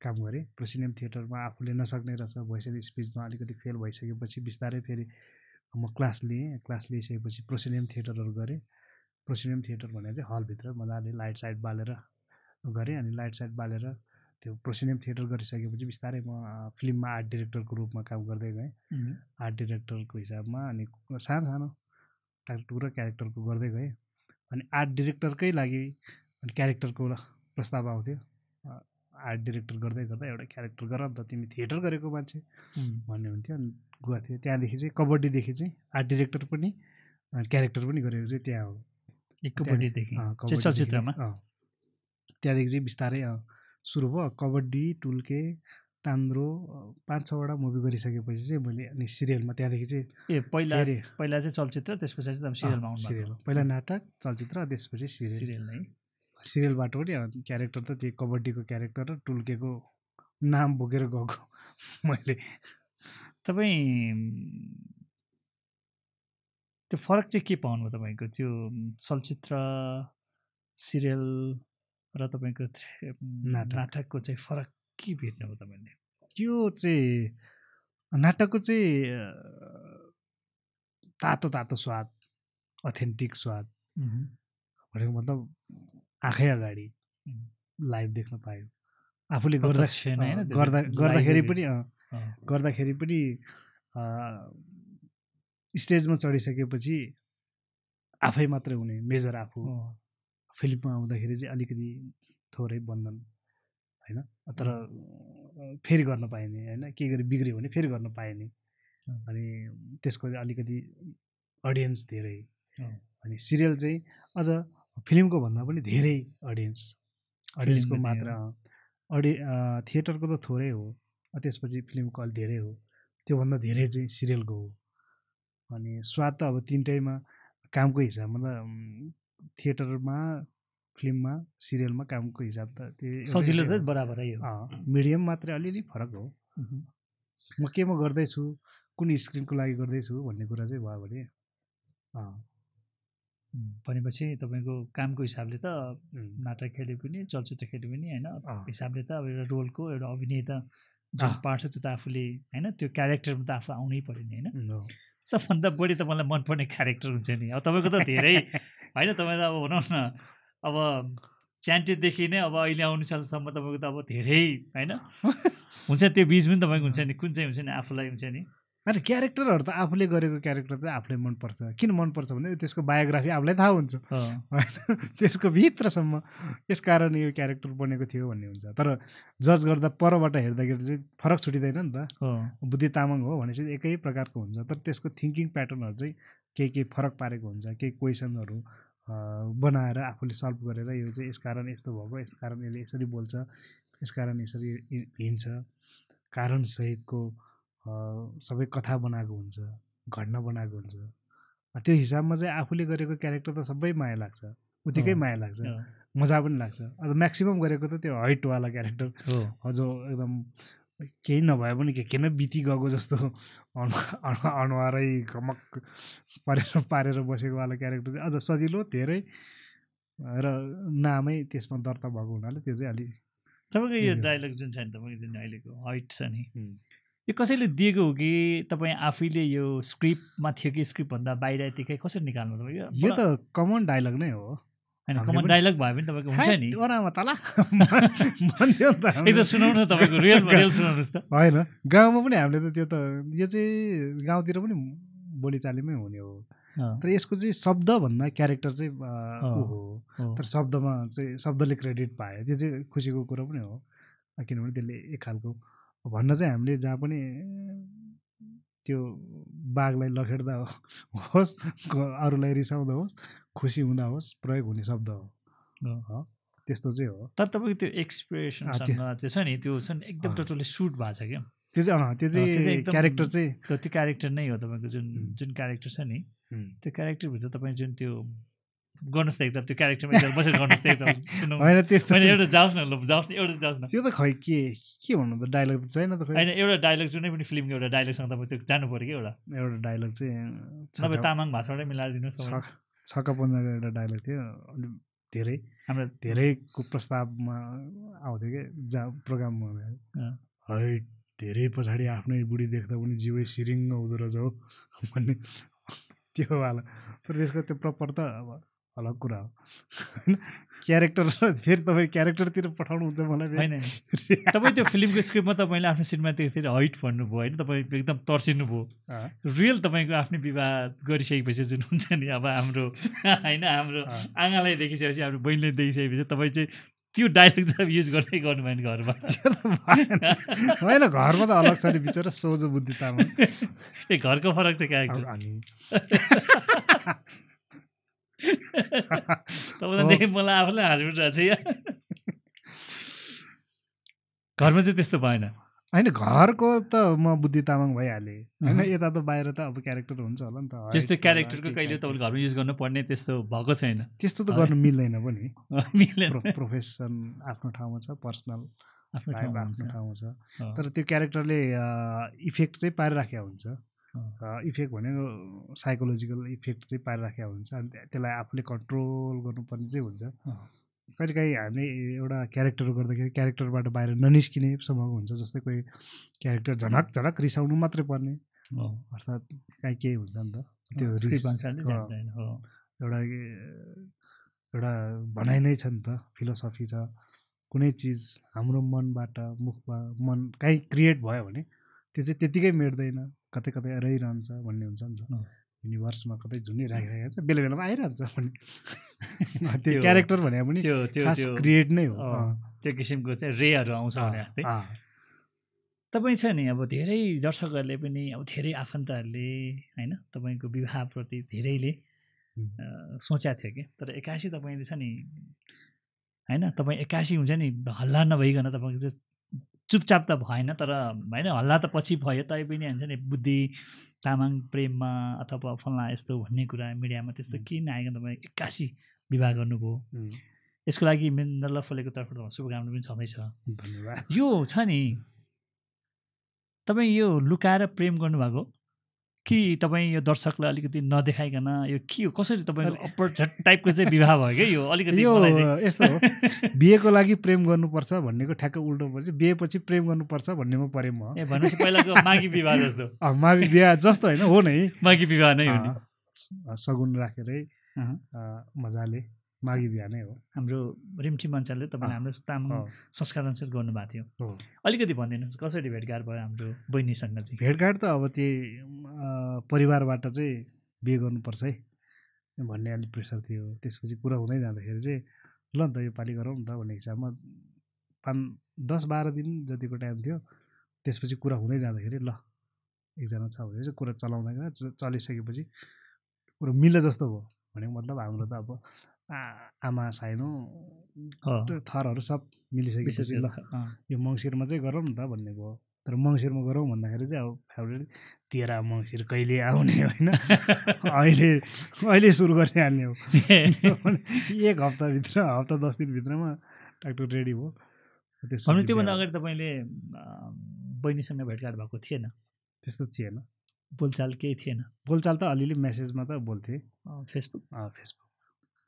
काम गरेँ। प्रोसिनियम थिएटरमा आफूले नसक्ने रहेछ भोइस एन्ड स्पिचमा अलिकति फेल भइसकेपछि बिस्तारै फेरि म क्लास लिएँ। क्लास लिइसकेपछि प्रोसिनियम थिएटरहरू गरेँ। प्रोसिनियम थिएटर भनेर चाहिँ हलभित्र मजाले लाइट साइट बालेर गरेँ अनि लाइट साइट बालेर त्यो प्रोसिनियम थिएटर गरिसकेपछि बिस्तारै म फिल्ममा आर्ट डिरेक्टरको रूपमा काम गर्दै गएँ। आर्ट डिरेक्टरको हिसाबमा अनि सानो सानो टाकटुक र क्यारेक्टरको गर्दै गएँ। अनि आर्ट डिरेक्टरकै लागि अनि क्यारेक्टरको प्रस्ताव आउँथ्यो। आर्ट डिरेक्टर गर्दै गर्दा एउटा क्यारेक्टर गर नि त तिमी थिएटर गरेको मान्छे भन्ने हुन्थ्यो अनि गएको थियो। त्यहाँदेखि चाहिँ कबड्डीदेखि चाहिँ आर्ट डिरेक्टर पनि क्यारेक्टर पनि गरेको चाहिँ त्यहाँ हो। एक कबड्डीदेखि चलचित्रमा। त्यहाँदेखि चाहिँ बिस्तारै सुरु भयो। कबड्डी टुल्के तान्द्रो पाँच छवटा मुभी गरिसकेपछि चाहिँ मैले अनि सिरियलमा त्यहाँदेखि चाहिँ ए पहिला पहिला चाहिँ चलचित्र त्यसपछि चाहिँ तपाईँ सिरियलमा अँ, आउनु सिरियल पहिला नाटक चलचित्र त्यसपछि सिरियल। सिरियल नै सिरियलबाट पनि क्यारेक्टर त त्यो कबड्डीको क्यारेक्टर र टुल्केको नाम बोकेर गएको मैले। तपाईँ त्यो फरक चाहिँ के पाउनु तपाईँको? त्यो चलचित्र सिरियल र तपाईँको। नाटकको चाहिँ फरक के भेट्नुभयो तपाईँले त्यो चाहिँ नाटकको चाहिँ तातो तातो स्वाद अथेन्टिक स्वाद। भनेको मतलब आँखै अगाडि. लाइभ देख्न पायो आफूले गर्दा होइन, गर्दा गर्दाखेरि। पनि गर्दाखेरि पनि स्टेजमा चढिसकेपछि आफै मात्रै हुने मेजर आफू अँ, फिल्ममा आउँदाखेरि चाहिँ अलिकति थोरै बन्धन होइन? तर फेरि गर्न पाइने होइन? केही गरी बिग्रियो भने फेरि गर्न पाइने। अनि त्यसको अलिकति अडियन्स धेरै। अनि सिरियल चाहिँ अझ फिल्मको भन्दा पनि धेरै अडियन्स। अडियन्सको मात्रा। अडि थिएटरको त थोरै हो त्यसपछि फिल्मको अलि धेरै हो। त्योभन्दा धेरै चाहिँ सिरियलको हो। अनि स्वाद त अब तिनटैमा कामको हिसाबमा त थिएटरमा फिल्ममा सिरियलमा कामको हिसाब त त्यो सजिलो। त बराबरै हो मिडियम मात्रै अलिअलि फरक हो। म केमा गर्दैछु कुन स्क्रिनको लागि गर्दैछु भन्ने कुरा चाहिँ भयो भने भनेपछि तपाईँको कामको हिसाबले त नाटक खेले पनि चलचित्र खेले पनि होइन। हिसाबले त अब एउटा रोलको एउटा अभिनेता जुन। पार्ट छ त्यो त आफूले होइन त्यो क्यारेक्टरमा त आफू आउनै पऱ्यो नि होइन। सबभन्दा बढी त मलाई मनपर्ने क्यारेक्टर हुन्छ नि अब तपाईँको त धेरै होइन तपाईँ त अब भनौँ न अब च्यान्टेदेखि नै अब अहिले आउने सालसम्म तपाईँको त अब धेरै होइन? हुन्छ त्यो बिच पनि तपाईँको हुन्छ नि कुन चाहिँ हुन्छ नि आफूलाई हुन्छ नि? अनि क्यारेक्टरहरू त आफूले गरेको क्यारेक्टर त आफूलाई मनपर्छ। किन मनपर्छ भने त्यसको बायोग्राफी आफूलाई थाहा हुन्छ। होइन त्यसको भित्रसम्म यसकारण यो क्यारेक्टर बनेको थियो भन्ने हुन्छ। तर जज गर्दा परबाट हेर्दाखेरि चाहिँ फरक छुटिँदैन नि त। बुद्धि तामाङ हो भनेपछि एकै प्रकारको हुन्छ। तर त्यसको थिङ्किङ प्याटर्नहरू चाहिँ केही केही फरक पारेको हुन्छ केही क्वेसनहरू बनाएर आफूले सल्भ गरेर यो चाहिँ यसकारण यस्तो भएको यसकारण यसले यसरी बोल्छ यसकारण यसरी हिँड्छ। कारणसहितको सबै कथा बनाएको हुन्छ घटना बनाएको हुन्छ। त्यो हिसाबमा चाहिँ आफूले गरेको क्यारेक्टर त सबै माया लाग्छ। उत्तिकै अँ, माया लाग्छ। मजा पनि लाग्छ। अन्त म्याक्सिमम् गरेको त त्यो हाइटवाला क्यारेक्टर हो जो एकदम केही नभए पनि के के नै बिति गएको जस्तो अनु- अनु- अनुहारै घमक पारेर पारेर बसेको वाला क्यारेक्टर चाहिँ अझ सजिलो धेरै र नामै त्यसमा दर्ता भएको हुनाले त्यो चाहिँ अलिक तपाईँको यो। डायलग जुन छ नि तपाईँको जुन अहिलेको हाइट छ नि यो कसैले दिएको हो कि तपाईँ आफैले यो स्क्रिप्टमा थियो कि स्क्रिप्टभन्दा बाहिर यतिकै कसरी निकाल्नु तपाईँ यो यो त कमन डायलग नै हो। होइन कमन पनि- डायलग भयो भने तपाईँको हुन्छ नि। त। सुनाउनु तपाईँको रियल रियल सुनाउनुहोस् त। होइन गाउँमा पनि हामीले त त्यो त यो चाहिँ गाउँतिर पनि बोलीचालीमै हुने हो। तर यसको चाहिँ शब्दभन्दा क्यारेक्टर चाहिँ। हो। तर शब्दमा चाहिँ शब्दले क्रेडिट पायो त्यो चाहिँ खुसीको कुरो पनि हो। किनभने त्यसले एक खालको भन्न चाहिँ हामीले जहाँ पनि त्यो बाघलाई लखेड्दा होस् अरूलाई रिसाउँदा होस् खुसी हुँदा होस् प्रयोग हुने शब्द हो। त्यस्तो चाहिँ हो। तर तपाईँको त्यो एक्सप्रेसनसँग त्यो। छ नि त्यो छ नि एकदम अँ। टोटली सुट भएको छ क्या? त्यो चाहिँ त्यो चाहिँ क्यारेक्टर चाहिँ त्यो क्यारेक्टर नै हो तपाईँको जुन. जुन क्यारेक्टर छ नि त्यो क्यारेक्टरभित्र तपाईँ जुन त्यो गर्नुहोस् त एकदम त्यो क्यारेक्टरमा बसेर गर्नुहोस् त एकदम होइन त्यस्तो एउटा जाओस् न ल जाओस् न एउटा जाओस् न। त्यो त खै के के भन्नु त डायलग त छैन त होइन एउटा डायलग जुनै पनि फिल्मको एउटा डायलगसँग तपाईँ त्यो जानु पऱ्यो कि एउटा। एउटा डायलग चाहिँ तपाईँ तामाङ भाषाबाटै मिलाएर दिनुहोस् तपाईँ छक्का छक्का पन्जाको एउटा डायलग थियो अलिक धेरै हाम्रो धेरैको प्रस्तावमा आउँथ्यो कि जा प्रोग्राममा। है धेरै पछाडि आफ्नै बुढी देख्दा पनि जिउै सिरिङ्ग हुँदो रहेछ हौ भन्ने। त्यो वाला। तर त्यसको त्यो प्रपर त अब अलग कुरा हो। होइन क्यारेक्टर फेरि तपाईँ क्यारेक्टरतिर पठाउनुहुन्छ मलाई। होइन तपाईँ त्यो फिल्मको स्क्रिप्टमा तपाईँले आफ्नो सिनेमा त्यो फेरि हाइट भन्नुभयो होइन? तपाईँ एकदम तर्सिनु भयो रियल तपाईँको आफ्नै विवाह गरिसकेपछि जुन हुन्छ नि अब हाम्रो होइन? हाम्रो। आँगालाई देखिसकेपछि हाम्रो बहिनीले देखिसकेपछि तपाईँ चाहिँ त्यो डाइलग चाहिँ युज गर्दै गर्नुभयो नि घरमा त भएन। होइन घरमा त अलग छ नि बिचरा सोझो बुद्धि तामाङ ए घरको फरक चाहिँ अनि तपाईँलाई मलाई आफूलाई हाँस उठिरहेको छ यहाँ घरमा चाहिँ त्यस्तो भएन। होइन घरको त म बुद्धि तामाङ भइहालेँ। होइन। यता त बाहिर त अब क्यारेक्टर हुन्छ होला नि त। त्यस्तो क्यारेक्टरको होला, कहिले तपाईँले घरमा युज गर्नुपर्ने त्यस्तो भएको छैन। त्यस्तो त गर्नु मिल्दैन पनि। प्रो- प्रोफेसन आफ्नो ठाउँमा छ पर्सनल आफ्नो ठाउँमा छ। तर त्यो क्यारेक्टरले इफेक्ट चाहिँ पारिराखेको हुन्छ। इफेक्ट भनेको साइकोलोजिकल इफेक्ट चाहिँ पारिराखेको हुन्छ। अनि त्य- त्यसलाई आफूले कन्ट्रोल गर्नुपर्ने चाहिँ हुन्छ। कहिलेकाहीँ हामीले एउटा क्यारेक्टर गर्दाखेरि क्यारेक्टरबाट बाहिर ननिस्किने सम्भव हुन्छ जस्तै कोही क्यारेक्टर झनक झनक रिसाउनु मात्रै पर्ने। अर्थात् काहीँ केही हुन्छ नि त। त्यो एउटा एउटा भनाइ नै छ नि त फिलोसफी छ। कुनै चिज हाम्रो मनबाट मुखबाट मन काहीँ क्रिएट भयो भने त्यो चाहिँ त्यत्तिकै मेट्दैन। कतै कतै रहिरहन्छ भन्ने हुन्छ नि त। युनिभर्समा कतै झुन्डिराखेको हुन्छ बेला बेलामा आइरहन्छ भने त्यो क्यारेक्टर भने पनि त्यो त्यो क्रिएट नै हो। त्यो किसिमको चाहिँ रेहरू आउँछ भने तपाईँ छ नि अब धेरै दर्शकहरूले पनि अब धेरै आफन्तहरूले होइन तपाईँको विवाहप्रति धेरैले सोचेको थियो कि? तर एक्कासी तपाईँले छ नि होइन तपाईँ एक्कासी हुन्छ नि हल्ला नभइकन तपाईँको चाहिँ चुपचाप त भएन तर होइन हल्ला त पछि भयो तैपनि हुन्छ नि बुद्धि तामाङ प्रेममा अथवा फल्ना यस्तो भन्ने कुरा मिडियामा त्यस्तो हुँ। केही नआइकन तपाईँ एक्कासी विवाह गर्नुभयो। यसको लागि मेन्दल फलेको तर्फबाट शुभकामना पनि छँदैछ धन्यवाद। यो छ नि तपाईँ यो लुकाएर प्रेम गर्नुभएको? कि तपाईँ यो दर्शकलाई अलिकति नदेखाइकन यो के हो? कसरी तपाईँको अप्पर टाइपको चाहिँ विवाह भयो क्या यो? अलिकति यो यस्तो हो। बिहेको लागि प्रेम गर्नुपर्छ भन्नेको ठ्याक्क उल्टो पर्छ। बिहेपछि प्रेम गर्नुपर्छ भन्नेमा परे म ए भनेपछि पहिलाको माघी विवाह जस्तो। मावि बिहा जस्तो होइन हो नै। माघी विवाह नै हो सगुन राखेरै मजाले माघी बिहा नै हो। हाम्रो रिम्ठी मञ्चलले तपाईँले। हाम्रो तामाङ संस्कार अनुसार गर्नुभएको थियो। अलिकति भनिदिनुहोस् कसरी भेटघाट भयो हाम्रो बहिनीसँग चाहिँ? भेटघाट त अब त्यही परिवारबाट चाहिँ बिहे गर्नुपर्छ है। भन्ने अलिक प्रेसर थियो। त्यसपछि कुरा हुँदै जाँदाखेरि चाहिँ ल नि त यो पालि गरौँ न त भन्ने हिसाबमा पाँच दस बाह्र दिन जतिको टाइम थियो त्यसपछि कुरा हुँदै जाँदाखेरि ल एकजना छ भने चाहिँ कुरा चलाउँदा च- चलिसकेपछि कुरो मिल्यो जस्तो भयो। भनेको मतलब हाम्रो त अब आमा साइनो थरहरू सब मिलिसकेपछि ल यो मङ्सिरमा चाहिँ गरौँ न त भन्ने भयो। तर मङ्सिरमा गरौँ भन्दाखेरि चाहिँ अब फेब्रुअरी तेह्र मङ्सिर कहिले आउने होइन? अहिले अहिले सुरु गरिहाल्ने हो। एक हप्ताभित्र हप्ता दस दिनभित्रमा ट्र्याक्टर रेडी भयो। त्यसपछि भन्नु त्योभन्दा अगाडि तपाईँले बहिनीसँग भेटघाट भएको थिएन? त्यस्तो थिएन। बोलचाल केही थिएन? बोलचाल त अलिअलि मेसेजमा त बोल्थेँ। फेसबुक फेसबुक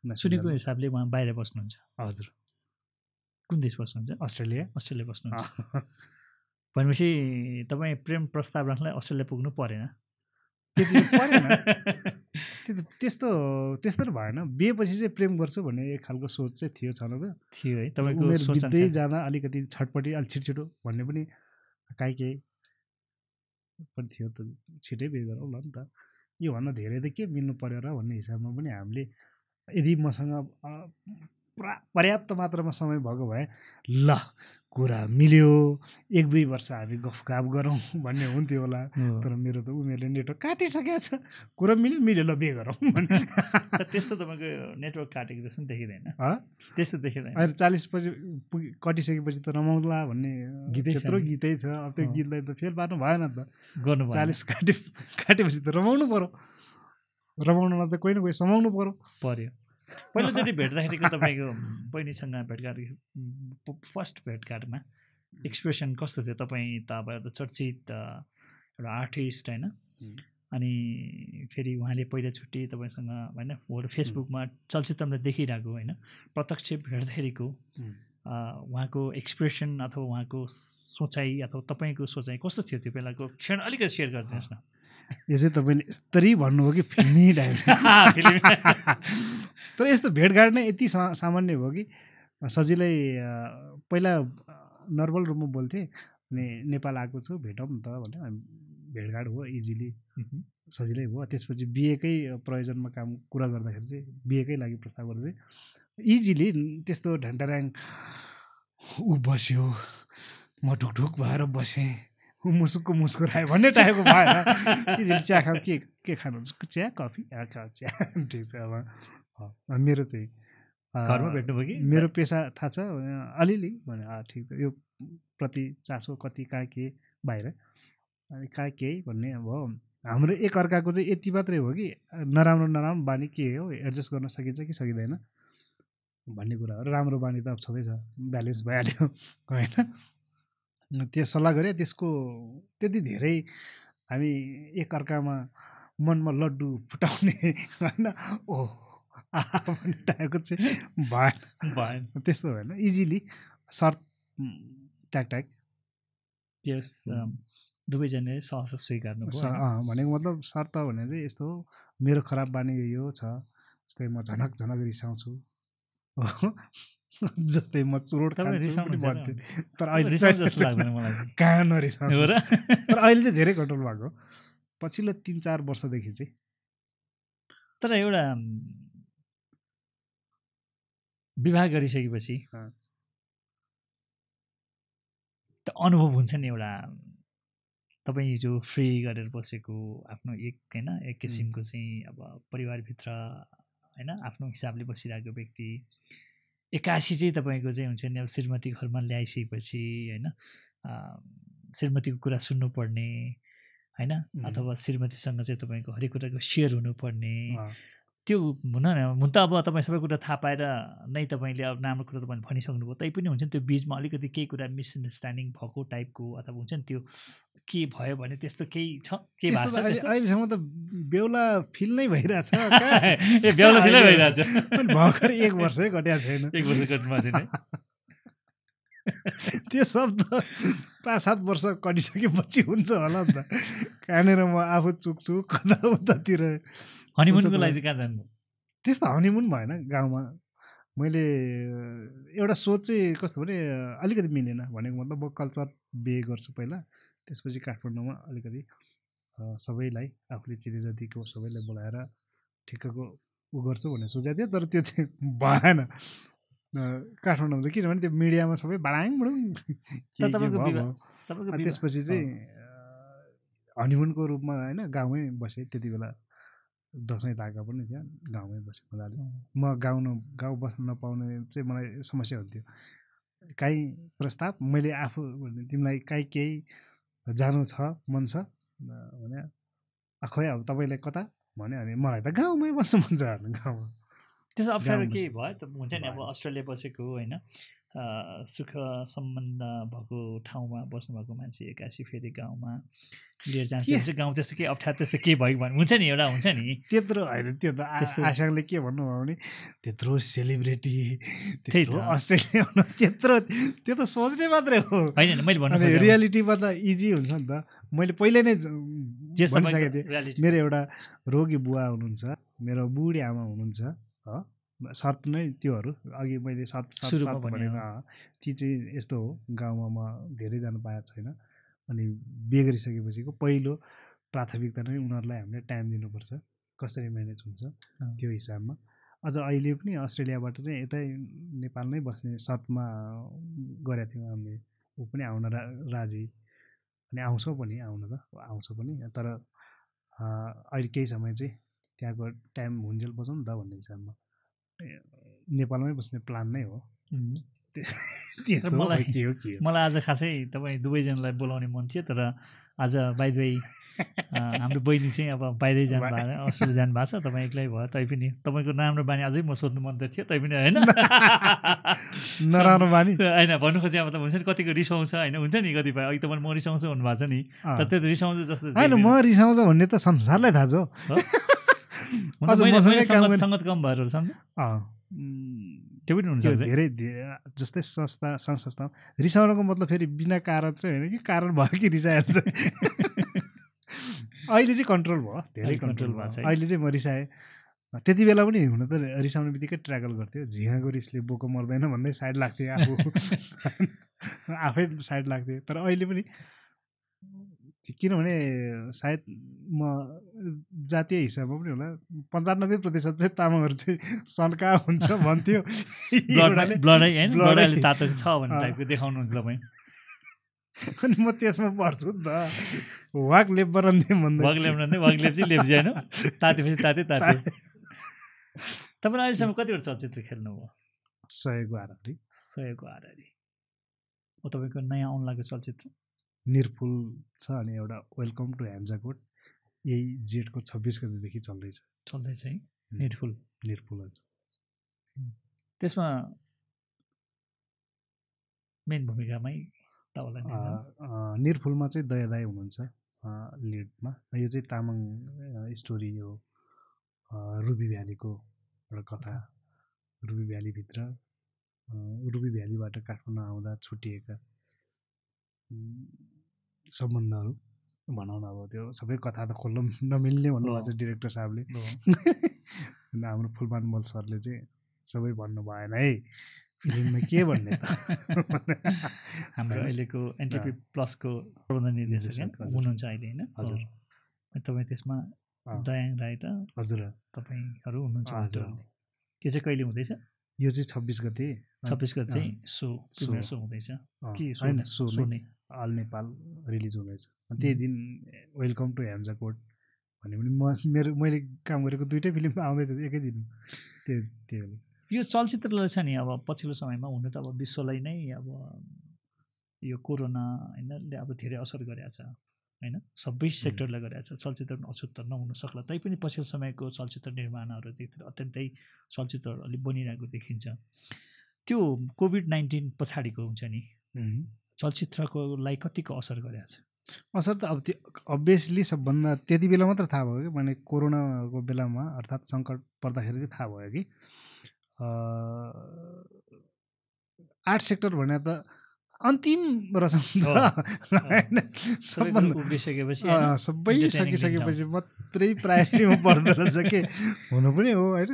सुनेको हिसाबले उहाँ बाहिर बस्नुहुन्छ। हजुर। कुन देश बस्नुहुन्छ? अस्ट्रेलिया। अस्ट्रेलिया बस्नुहुन्छ। भनेपछि तपाईँ प्रेम प्रस्ताव राख्नलाई अस्ट्रेलिया पुग्नु परेन। त्यति परेन। त्यो त्यस्तो त्यस्तो त भएन। बिहेपछि चाहिँ प्रेम गर्छु भन्ने एक खालको सोच चाहिँ थियो छन त। थियो है तपाईँको उमेर सोच बित्दै अनुसार। जाँदा अलिकति छटपट्टि अलिक छिटो छिटो भन्ने पनि काहीँ केही पनि थियो त। छिटै बिहे गरौँ ल नि त। योभन्दा धेरै त के मिल्नु पर्यो र भन्ने हिसाबमा पनि हामीले यदि मसँग पुरा पर्याप्त मात्रामा समय भएको भए ल कुरा मिल्यो। एक दुई वर्ष हामी गफगाफ गरौँ भन्ने हुन्थ्यो होला। तर मेरो त उमेरले नेटो काटिसकेको छ। कुरा मिल्यो मिल्यो ल बिहे गरौँ भन्ने। त्यस्तो तपाईँको नेटवर्क काटेको जस्तो पनि देखिँदैन। हँ? त्यस्तो देखिँदैन। अहिले चालिस पछि पुगि कटिसकेपछि त रमाउला भन्ने गीतै त्यत्रो। गीतै छ। अब त्यो। गीतलाई त फेल पार्नु भएन त। गर्नु। चालिस काटे काटेपछि त रमाउनु पर्यो। रमाउनलाई त कोही न कोही समाउनु पर्यो। पर्यो। पहिलोचोटि भेट्दाखेरिको तपाईँको बहिनीसँग भेटघाट फर्स्ट भेटघाटमा एक्सप्रेसन कस्तो थियो? तपाईँ त अब एउटा चर्चित एउटा आर्टिस्ट होइन। अनि फेरि उहाँले पहिलोचोटि तपाईँसँग होइन फेसबुकमा चलचित्रमा देखिरहेको होइन? प्रत्यक्ष भेट्दाखेरिको उहाँको एक्सप्रेसन अथवा उहाँको सोचाइ अथवा तपाईँको सोचाइ कस्तो थियो त्यो बेलाको? क्षण अलिकति सेयर गरिदिनुहोस् न। यो चाहिँ तपाईँले यस्तरी भन्नुभयो कि फिल्म तर यस्तो भेटघाट नै यति सामान्य भयो कि सजिलै पहिला नर्मल रूपमा बोल्थेँ अनि नेपाल आएको छु भेटौँ न त भने भेटघाट भयो इजिली सजिलै भयो। त्यसपछि बिहेकै प्रयोजनमा काम कुरा गर्दाखेरि चाहिँ बिहेकै लागि प्रस्ताव गर्दा चाहिँ इजिली त्यस्तो ढ्यान्टाराङ ऊ बस्यो म ढुकढुक भएर बसेँ ऊ मुसुकको मुस्कुरायो भन्ने टाइपको भएन। इजिली चिया खाऊ के के खानुहुन्छ चिया कफी? चिया। ठिक छ अब। मेरो चाहिँ घरमा भेट्नुभयो कि? मेरो पेसा थाहा छ अलिअलि भने ठिक छ यो प्रति चासो कति कहाँ के बाहिर? अनि कहाँ के भन्ने अब हाम्रो एकअर्काको चाहिँ यति मात्रै हो कि नराम्रो नराम्रो बानी के हो एडजस्ट गर्न सकिन्छ कि सकिँदैन भन्ने कुरा हो। र राम्रो बानी त अब छँदैछ ब्यालेन्स भइहाल्यो होइन? त्यो सल्लाह गरे त्यसको त्यति धेरै हामी एकअर्कामा मनमा लड्डु फुटाउने होइन? ओ भन्ने टाइपको चाहिँ भएन। भएन। त्यस्तो भएन। इजिली सर्ट ट्याक ट्याक। त्यस अम, दुवैजनाले सहज स्वीकार्नु भनेको मतलब शर्त भने चाहिँ यस्तो हो। मेरो खराब बानी यो छ जस्तै म झनक झनक रिसाउँछु। हो। जस्तै म चुरोट तर अहिले। कहाँ नरिसाउनु। तर अहिले चाहिँ धेरै कन्ट्रोल भएको। पछिल्लो तिन चार वर्षदेखि चाहिँ। तर एउटा विवाह गरिसकेपछि। त अनुभव हुन्छ नि एउटा तपाईँ जो फ्री गरेर बसेको आफ्नो एक होइन एक किसिमको चाहिँ अब परिवारभित्र होइन आफ्नो हिसाबले बसिरहेको व्यक्ति एक्कासी चाहिँ तपाईँको चाहिँ हुन्छ नि अब श्रीमती घरमा ल्याइसकेपछि होइन श्रीमतीको कुरा सुन्नुपर्ने होइन अथवा श्रीमतीसँग चाहिँ तपाईँको हरेक कुराको सेयर हुनुपर्ने त्यो हुन न हुन त अब तपाईँ सबै कुरा थाहा पाएर नै तपाईँले अब राम्रो कुरा तपाईँले भनिसक्नुभयो। तैपनि हुन्छ नि त्यो बिचमा अलिकति केही कुरा मिसअन्डरस्ट्यान्डिङ भएको टाइपको अथवा हुन्छ नि त्यो के भयो भने त्यस्तो केही छ के भएको त छ? अहिलेसम्म त बेहुला फिल नै भइरहेछ। ए बेहुला फिलै भइरहेछ। भर्खर एक वर्षै घटिया छैन। एक वर्ष कटिमा चाहिँ नि। त्यो शब्द पाँच सात वर्ष कटिसकेपछि हुन्छ होला नि त। कहाँनिर म आफू चुक्छु कता उतातिर हनिमुनको लागि चाहिँ कहाँ जानु? त्यस्तो हनीमुन भएन गाउँमा। मैले एउटा सोच चाहिँ कस्तो भने अलिकति मिलेन भनेको मतलब म कल्चर बिहे गर्छु पहिला। त्यसपछि काठमाडौँमा अलिकति सबैलाई आफूले चिने जतिको सबैलाई बोलाएर ठिक्कको उ गर्छु भन्ने सोचेको थियो तर त्यो चाहिँ भएन। काठमाडौँमा चाहिँ किनभने त्यो मिडियामा सबै बाडाङ बुडुङ त्यसपछि चाहिँ हनिमुनको रूपमा होइन गाउँमै बसेँ त्यति बेला। दसैँ ताका पनि थियो गाउँमै बसेँ मजाले म गाउँ न गाउँ बस्न नपाउने चाहिँ मलाई समस्या हुन्थ्यो। काहीँ प्रस्ताव मैले आफू भने तिमीलाई काहीँ केही जानु छ मन छ भने "आ, खोइ अब तपाईँलाई कता? भन्यो भने मलाई त गाउँमै बस्नु मन छ गाउँमा। त्यसो अप्ठ्यारो केही भयो? त हुन्छ नि अब। अस्ट्रेलिया बसेको होइन? सुख सम्बन्ध भएको ठाउँमा बस्नुभएको मान्छे एक्कासी फेरि गाउँमा लिएर जान्छ के? गाउँ त्यस्तो केही अप्ठ्यारो त्यस्तो केही भयो भने हुन्छ नि एउटा हुन्छ नि। त्यत्रो होइन त्यो त आशाले के भन्नुभयो भने त्यत्रो सेलिब्रेटी त्यही। त्यत्रो अस्ट्रेलिया त्यत्रो त्यो त सोच्ने मात्रै हो। होइन मैले भन्नु रियालिटीमा त इजी हुन्छ नि त। मैले पहिले नै भनिसकेको थिएँ मेरो एउटा रोगी बुवा हुनुहुन्छ मेरो बुढी आमा हुनुहुन्छ हो। सर्त नै त्योहरू। अघि मैले सर्त सर्त सुरुमा सर्त भने, भनेको अँ, ती चाहिँ यस्तो हो गाउँमा म धेरै जानु पाएको छैन। अनि बिहे गरिसकेपछिको पहिलो प्राथमिकता नै उनीहरूलाई हामीले टाइम दिनुपर्छ कसरी म्यानेज हुन्छ। त्यो हिसाबमा। अझ अहिले पनि अस्ट्रेलियाबाट चाहिँ यतै नेपाल नै बस्ने सर्तमा गरेका थियौँ हामीले। ऊ पनि आउन रा राजी। अनि आउँछौँ पनि आउन त आउँछ पनि। तर अहिले केही समय चाहिँ त्यहाँको टाइम हुन्जेल न त भन्ने हिसाबमा। नेपालमै बस्ने प्लान नै हो। मलाई- के हो के हो? मलाई आज खासै तपाईँ दुवैजनालाई बोलाउने मन थियो तर आज बाई दुवै हाम्रो बहिनी चाहिँ अब बाहिरै जानु भएको अस्ट्रेलिया जानु भएको छ। तपाईँ एक्लै भयो तैपनि तपाईँको राम्रो बानी अझै म सोध्नु मन त थियो तैपनि होइन? नराम्रो बानी? होइन भन्नु खोजेँ अब त हुन्छ नि कतिको रिसाउँछ होइन? हुन्छ नि कतिपय अघि तपाईँ म रिसाउँछु भन्नुभएको छ नि। तर त्यो त रिसाउँछ जस्तो होइन म रिसाउँछ भन्ने त संसारलाई थाहा छ। त्यो पनि त्यो हुनसक्छ है। धेरै जस्तै संस्था सङ्घ संस्था। रिसाउनको मतलब फेरि बिना कारण चाहिँ होइन कि कारण भयो कि रिसाइहाल्छ। अहिले चाहिँ कन्ट्रोल भयो। धेरै कन्ट्रोल भएको छ अहिले। चाहिँ म रिसाएँ। त्यति बेला पनि हुन त रिसाउने बित्तिकै ट्र्याकल गर्थ्यो। झिँगाको रिसले बोको मर्दैन भन्दै साइड लाग्थेँ आफू। आफै साइड लाग्थेँ तर अहिले पनि किनभने सायद म जातीय हिसाबमा पनि होला पन्चानब्बे प्रतिशत चाहिँ तामाङहरू चाहिँ सन्का हुन्छ भन्थ्यो। तातो छ भन्ने। टाइपको देखाउनुहुन्छ तपाईँ अनि म त्यसमा पर्छु नि त। वाक लेप बरन्थे भन्दै। वाग लेप्ने वाग लेप्ची लेप्ची होइन? तातेपछि ताते ताते। तपाईँले अहिलेसम्म कतिवटा चलचित्र खेल्नुभयो सयको आधारी सयको आधारी हो तपाईँको नयाँ आउनु लागेको चलचित्र? निर्फुल छ अनि एउटा वेलकम टु ह्यान्जाकोट यही जेठको छब्बिस गतिदेखि चल्दैछ। चल्दैछ है? निर्फुल। हजुर। त्यसमा मेन भूमिकामै निर्फुलमा चाहिँ दयादाय हुनुहुन्छ लिडमा यो चाहिँ तामाङ स्टोरी हो। रुबी भ्यालीको एउटा कथा। रुबी भ्यालीभित्र रुबी भ्यालीबाट काठमाडौँ आउँदा छुट्टिएका सम्बन्धहरू भनौँ न अब त्यो सबै कथा त खोल्न नमिल्ने भन्नुभएको छ डिरेक्टर साहबले। हाम्रो फुलमान मल सरले चाहिँ सबै भन्नु भएन है फिल्ममा के भन्ने त? हाम्रो अहिलेको एनटिपी प्लसको प्रबन्ध निर्देशक हुनुहुन्छ अहिले होइन? हजुर। तपाईँ त्यसमा दयाङ राई र हजुर। तपाईँहरू हुनुहुन्छ हजुर। यो चाहिँ कहिले हुँदैछ? यो चाहिँ छब्बिस गते। छब्बिस गते चाहिँ सो सो। सो हुँदैछ। कि होइन सो नै अल नेपाल रिलिज हुँदैछ। त्यही दिन वेलकम टु हेम्जाकोट भन्यो भने म मेरो मैले काम गरेको दुइटै फिल्म आउँदैछ एकै दिन। त्यो त्यो यो चलचित्रलाई छ नि अब पछिल्लो समयमा हुनु त अब विश्वलाई नै अब यो कोरोना होइनले अब धेरै असर गरेको छ होइन? सबै सेक्टरलाई गरेको छ। चलचित्र पनि अछुत नहुन सक्ला। तैपनि पछिल्लो समयको चलचित्र निर्माणहरूदेखि अत्यन्तै चलचित्रहरू अलिक बनिरहेको देखिन्छ। त्यो कोभिड नाइन्टिन पछाडिको हुन्छ नि। चलचित्रकोलाई कतिको असर गरेको छ? असर त अब त्यो अभियसली सबभन्दा त्यति बेला मात्र थाहा भयो कि माने कोरोनाको बेलामा अर्थात् सङ्कट पर्दाखेरि चाहिँ थाहा भयो कि। आर्ट सेक्टर भने त अन्तिम रहेछ सबै सकिसकेपछि मात्रै प्रायोरिटीमा पर्दो रहेछ के हुनु पनि हो होइन।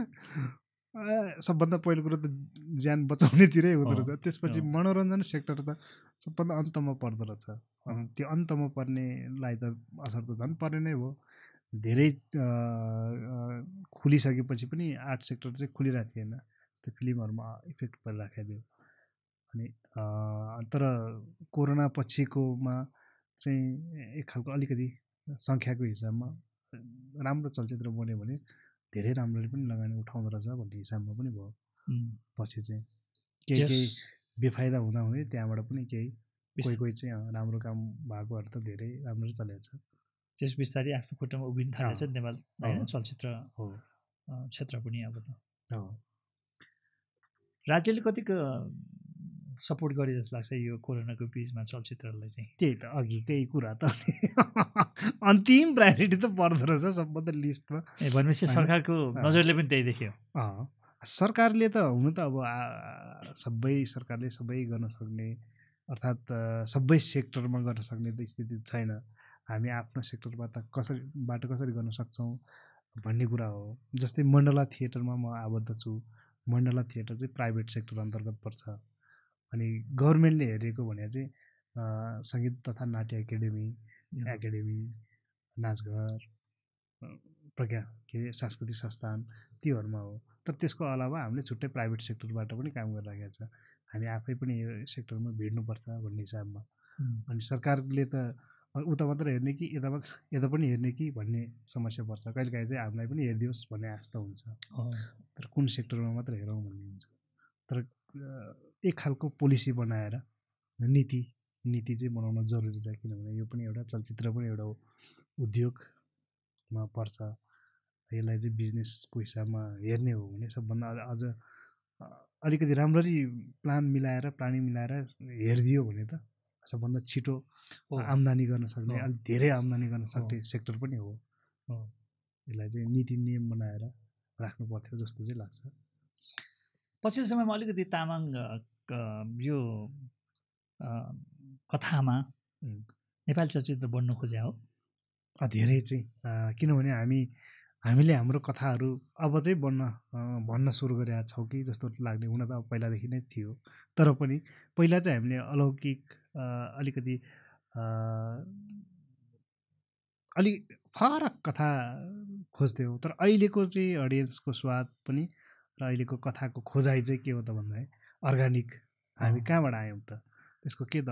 सबभन्दा पहिलो कुरो त ज्यान बचाउनेतिरै हुँदो रहेछ। त्यसपछि मनोरञ्जन सेक्टर त सबभन्दा अन्तमा पर्दो रहेछ। त्यो अन्तमा पर्नेलाई त असर त झन् पर्ने नै हो। धेरै खुलिसकेपछि पनि आर्ट सेक्टर चाहिँ खुलिरहेको थिएन। जस्तै फिल्महरूमा इफेक्ट परिराखेको अनि तर कोरोना पछिकोमा चाहिँ एक खालको अलिकति सङ्ख्याको हिसाबमा राम्रो चलचित्र बन्यो भने धेरै राम्ररी पनि लगानी उठाउँदो रहेछ भन्ने हिसाबमा पनि भयो। पछि चाहिँ केही केही बेफाइदा हुँदा हुँदै त्यहाँबाट पनि केही कोही कोही चाहिँ राम्रो काम भएकोहरू त धेरै राम्ररी चलेको छ त्यस बिस्तारै आफ्नो खुट्टामा उभिन थालेको छ नेपाल होइन चलचित्र हो। क्षेत्र पनि अब त। राज्यले कतिको सपोर्ट गरे जस्तो लाग्छ यो कोरोनाको बिचमा चलचित्रलाई चाहिँ। त्यही त अघिकै कुरा त। अन्तिम प्रायोरिटी त पर्दो रहेछ सबभन्दा लिस्टमा ए भनेपछि सरकारको नजरले पनि त्यही देख्यो। सरकारले त हुनु त अब सबै सरकारले सबै गर्न सक्ने अर्थात् सबै सेक्टरमा गर्न सक्ने त स्थिति छैन। हामी आफ्नो सेक्टरमा त कसरी कसरी गर्न सक्छौँ भन्ने कुरा हो। जस्तै मण्डला थिएटरमा म आबद्ध छु। मण्डला थिएटर चाहिँ प्राइभेट सेक्टर अन्तर्गत पर्छ। अनि गभर्मेन्टले हेरेको भने चाहिँ सङ्गीत तथा नाट्य एकाडेमी एकाडेमी नाचघर प्रज्ञा के अरे सांस्कृतिक संस्थान त्योहरूमा हो। तर त्यसको अलावा हामीले छुट्टै प्राइभेट सेक्टरबाट पनि काम गरिरहेको छ। हामी आफै पनि यो सेक्टरमा भिड्नुपर्छ भन्ने हिसाबमा। अनि सरकारले त उता मात्र हेर्ने कि यता मात्र यता पनि हेर्ने कि भन्ने समस्या पर्छ। कहिलेकाहीँ चाहिँ हामीलाई पनि हेरिदियोस् भन्ने आस्था हुन्छ। तर कुन सेक्टरमा मात्र हेरौँ भन्ने हुन्छ। तर एक खालको पोलिसी बनाएर नीति नीति चाहिँ बनाउन जरुरी छ किनभने यो पनि एउटा चलचित्र पनि एउटा उद्योगमा पर्छ। यसलाई चाहिँ बिजनेसको हिसाबमा हेर्ने हो भने सबभन्दा अझ अलिकति राम्ररी प्लान मिलाएर प्लानिङ मिलाएर हेरिदियो भने त सबभन्दा छिटो आम्दानी गर्न सक्ने अलिक धेरै आम्दानी गर्न सक्ने सेक्टर पनि हो। यसलाई चाहिँ नीति नियम बनाएर राख्नु पर्थ्यो जस्तो चाहिँ लाग्छ। पछिल्लो समयमा अलिकति तामाङ यो कथामा नेपाली चलचित्र बन्नु खोजे हो। धेरै चाहिँ किनभने हामी हामीले हाम्रो कथाहरू अब चाहिँ बन्न भन्न सुरु गरेका छौँ कि जस्तो लाग्ने हुन त अब पहिलादेखि नै थियो। तर पनि पहिला चाहिँ हामीले अलौकिक अलिकति अलिक फरक कथा खोज्थ्यौँ। तर अहिलेको चाहिँ अडियन्सको स्वाद पनि र अहिलेको कथाको खोजाइ चाहिँ के हो त भन्दाखेरि अर्ग्यानिक हामी कहाँबाट आयौँ त? त्यसको के त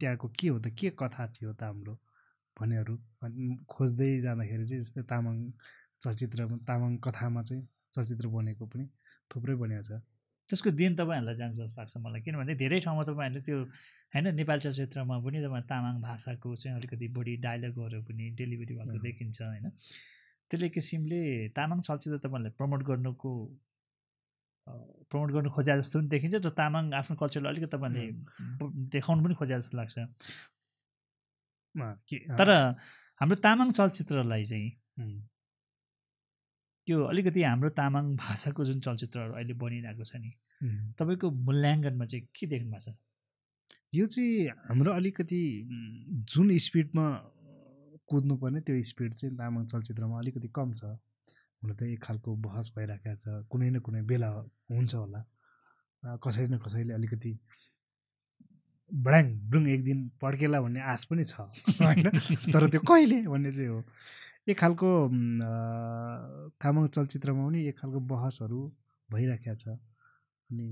त्यहाँको के हो त? के कथा थियो त हाम्रो? भन्नेहरू खोज्दै जाँदाखेरि चाहिँ जस्तै तामाङ चलचित्रमा तामाङ कथामा चाहिँ चलचित्र बनेको पनि थुप्रै बनेको छ। त्यसको दिन तपाईँहरूलाई जान्छ जस्तो लाग्छ मलाई। किनभने धेरै ठाउँमा तपाईँहरूले त्यो होइन नेपाली चलचित्रमा पनि तपाईँ तामाङ भाषाको चाहिँ अलिकति बढी डायलगहरू पनि डेलिभरी भएको देखिन्छ होइन। त्यसले किसिमले तामाङ चलचित्र तपाईँहरूले प्रमोट गर्नुको प्रमोट गर्नु खोजे जस्तो पनि देखिन्छ त्यो तामाङ आफ्नो कल्चरलाई अलिकति तपाईँले देखाउनु पनि खोजे जस्तो लाग्छ तर हाम्रो तामाङ चलचित्रलाई चाहिँ यो अलिकति हाम्रो तामाङ भाषाको जुन चलचित्रहरू अहिले बनिरहेको छ नि तपाईँको मूल्याङ्कनमा चाहिँ के देख्नु भएको छ? यो चाहिँ हाम्रो अलिकति जुन स्पिडमा कुद्नुपर्ने त्यो स्पिड चाहिँ तामाङ चलचित्रमा अलिकति कम छ। हुन त एक खालको बहस भइरहेको छ। कुनै न कुनै बेला हुन्छ होला। कसै न कसैले अलिकति बडाङ ब्रुङ एक दिन पड्केला भन्ने आश पनि छ होइन? तर त्यो कहिले भन्ने चाहिँ हो। एक खालको तामाङ चलचित्रमा पनि एक खालको बहसहरू भइराखेको छ। अनि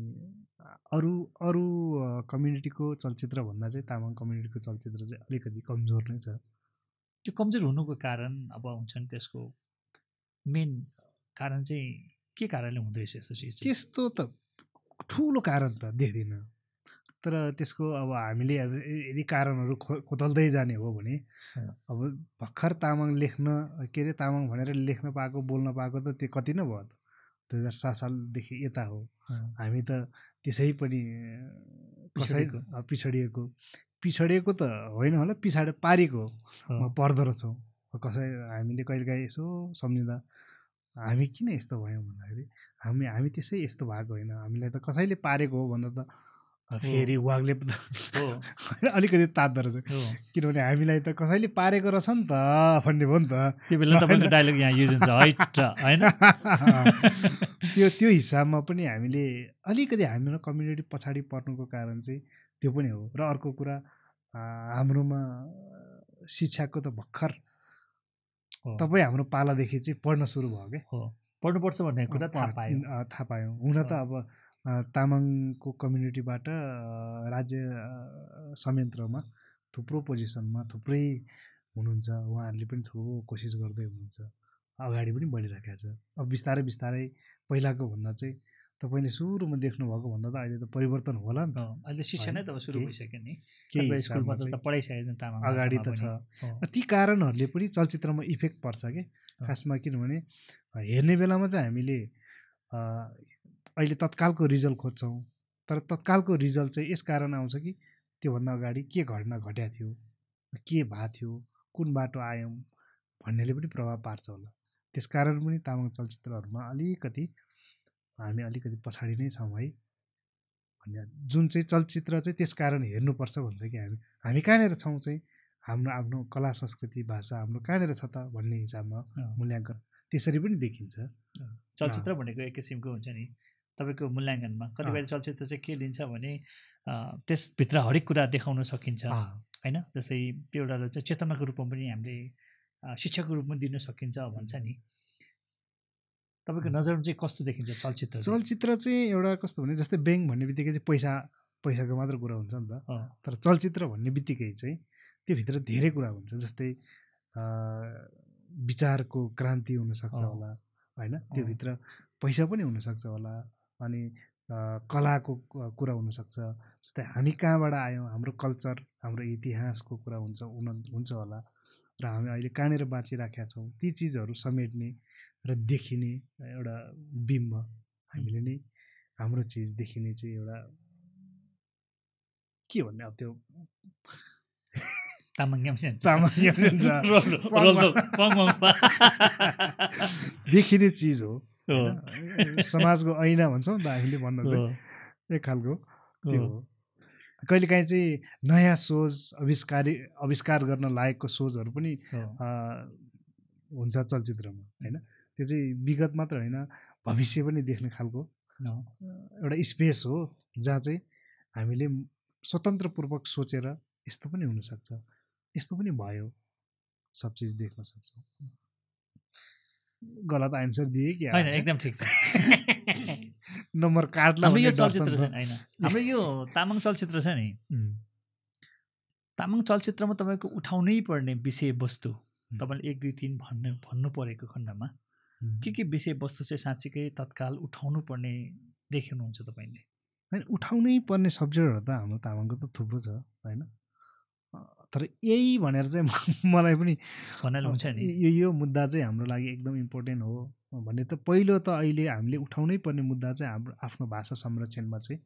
अरू अरू कम्युनिटीको चलचित्रभन्दा चाहिँ तामाङ कम्युनिटीको चलचित्र चाहिँ अलिकति कमजोर नै छ। त्यो कमजोर हुनुको कारण अब हुन्छ नि त्यसको मेन कारण चाहिँ के कारणले हुँदैछ यस्तो चिज? त्यस्तो त ठुलो कारण त देख्दिनँ। तर त्यसको अब हामीले अब यदि कारणहरू खो खोतल्दै जाने हो भने अब भर्खर तामाङ लेख्न के अरे तामाङ भनेर लेख्न पाएको बोल्न पाएको त त्यो कति नै भयो त। दुई हजार सात सालदेखि यता हो। हामी त त्यसै पनि कसै पिछडिएको। पिछडिएको। त होइन होला पछाडि पारेको पर्दो रहेछौँ कसै हामीले कहिलेकाहीँ यसो सम्झिँदा हामी किन यस्तो भयौँ? भन्दाखेरि हामी हामी त्यसै यस्तो भएको होइन। हामीलाई त कसैले पारेको हो? भन्दा त फेरि वागले अलिकति तात्दो रहेछ। किनभने हामीलाई त कसैले पारेको रहेछ नि त भन्ने भयो नि त। त्यो बेला तपाईँको डाइलग यहाँ युज हुन्छ होइन? त्यो त्यो हिसाबमा पनि हामीले अलिकति हाम्रो कम्युनिटी पछाडि पर्नुको कारण चाहिँ त्यो पनि हो। र अर्को कुरा हाम्रोमा शिक्षाको त भर्खर तपाईँ हाम्रो पालादेखि चाहिँ पढ्न सुरु भयो क्या पढ्नुपर्छ भन्ने कुरा थाहा पायो। थाहा पायौँ। हुन त अब तामाङको कम्युनिटीबाट राज्य संयन्त्रमा थुप्रो पोजिसनमा थुप्रै हुनुहुन्छ। उहाँहरूले पनि थुप्रो कोसिस गर्दै हुनुहुन्छ। अगाडि पनि बढिरहेको छ। अब बिस्तारै बिस्तारै पहिलाको भन्दा चाहिँ तपाईँले सुरुमा देख्नुभएको भन्दा त अहिले त परिवर्तन होला नि त। अहिले शिक्षा नै त सुरु भइसक्यो नि। अगाडि त छ। ती कारणहरूले पनि चलचित्रमा इफेक्ट पर्छ कि? खासमा किनभने हेर्ने बेलामा चाहिँ हामीले अहिले तत्कालको रिजल्ट खोज्छौँ। तर तत्कालको रिजल्ट चाहिँ यस कारण आउँछ कि त्योभन्दा अगाडि के घटना घट्या थियो के भएको थियो कुन बाटो आयौँ भन्नेले पनि प्रभाव पार्छ होला। त्यस कारण पनि तामाङ चलचित्रहरूमा अलिकति हामी अलिकति पछाडि नै छौँ है। भन्ने जुन चाहिँ चलचित्र चाहिँ त्यस कारण हेर्नुपर्छ भन्छ कि हामी हामी कहाँनिर छौँ चाहिँ? हाम्रो आफ्नो कला संस्कृति भाषा हाम्रो कहाँनिर छ त भन्ने हिसाबमा मूल्याङ्कन त्यसरी पनि देखिन्छ। चलचित्र भनेको एक किसिमको हुन्छ नि तपाईँको मूल्याङ्कनमा कतिपय चलचित्र चाहिँ के लिन्छ भने त्यसभित्र हरेक कुरा देखाउन सकिन्छ होइन? जस्तै त्यो एउटा चाहिँ चेतनाको रूपमा पनि हामीले शिक्षाको रूपमा दिन सकिन्छ भन्छ नि। तपाईँको नजरमा चाहिँ कस्तो देखिन्छ चलचित्र चलचित्र चाहिँ एउटा कस्तो भने जस्तै ब्याङ्क भन्ने बित्तिकै चाहिँ पैसा पैसाको मात्र कुरा हुन्छ नि त। तर चलचित्र भन्ने बित्तिकै चाहिँ त्योभित्र धेरै कुरा हुन्छ जस्तै विचारको क्रान्ति हुनसक्छ होला होइन? त्योभित्र पैसा पनि हुनसक्छ होला अनि कलाको कुरा हुनसक्छ जस्तै हामी कहाँबाट आयौँ हाम्रो कल्चर हाम्रो इतिहासको कुरा हुन्छ हुन हुन्छ होला र हामी अहिले कहाँनिर बाँचिराखेका छौँ ती चिजहरू समेट्ने र देखिने एउटा बिम्ब। हामीले नै हाम्रो चिज देखिने चाहिँ एउटा के भन्ने अब त्यो देखिने चिज हो। समाजको ऐना भन्छौँ त हामीले भन्न चाहिँ। एक खालको। त्यो हो। कहिलेकाहीँ चाहिँ नयाँ सोच आविष्कारी आविष्कार गर्न लागेको सोचहरू पनि हुन्छ चलचित्रमा। होइन? त्यो चाहिँ विगत मात्र होइन भविष्य पनि देख्ने खालको एउटा स्पेस हो जहाँ चाहिँ हामीले स्वतन्त्रपूर्वक सोचेर यस्तो पनि हुनसक्छ यस्तो पनि भयो सब चिज देख्न सक्छौँ। गलत आन्सर दिए कि होइन एकदम ठिक छ। नम्बर काट्ला हाम्रो यो चलचित्र छ होइन। हाम्रो यो तामाङ चलचित्र छ नि। तामाङ चलचित्रमा तपाईँको उठाउनै पर्ने विषयवस्तु तपाईँले एक दुई तिन भन्नु भन्नु परेको खण्डमा के के विषयवस्तु चाहिँ साँच्चीकै तत्काल उठाउनु पर्ने देख्नुहुन्छ तपाईँले? होइन उठाउनै पर्ने सब्जेक्टहरू त हाम्रो तामाङको त थुप्रो छ होइन? तर यही भनेर चाहिँ मलाई पनि हुन्छ नि। यो यो मुद्दा चाहिँ हाम्रो लागि एकदम इम्पोर्टेन्ट हो भने त पहिलो त अहिले हामीले उठाउनै पर्ने मुद्दा चाहिँ हाम्रो आफ्नो भाषा संरक्षणमा चाहिँ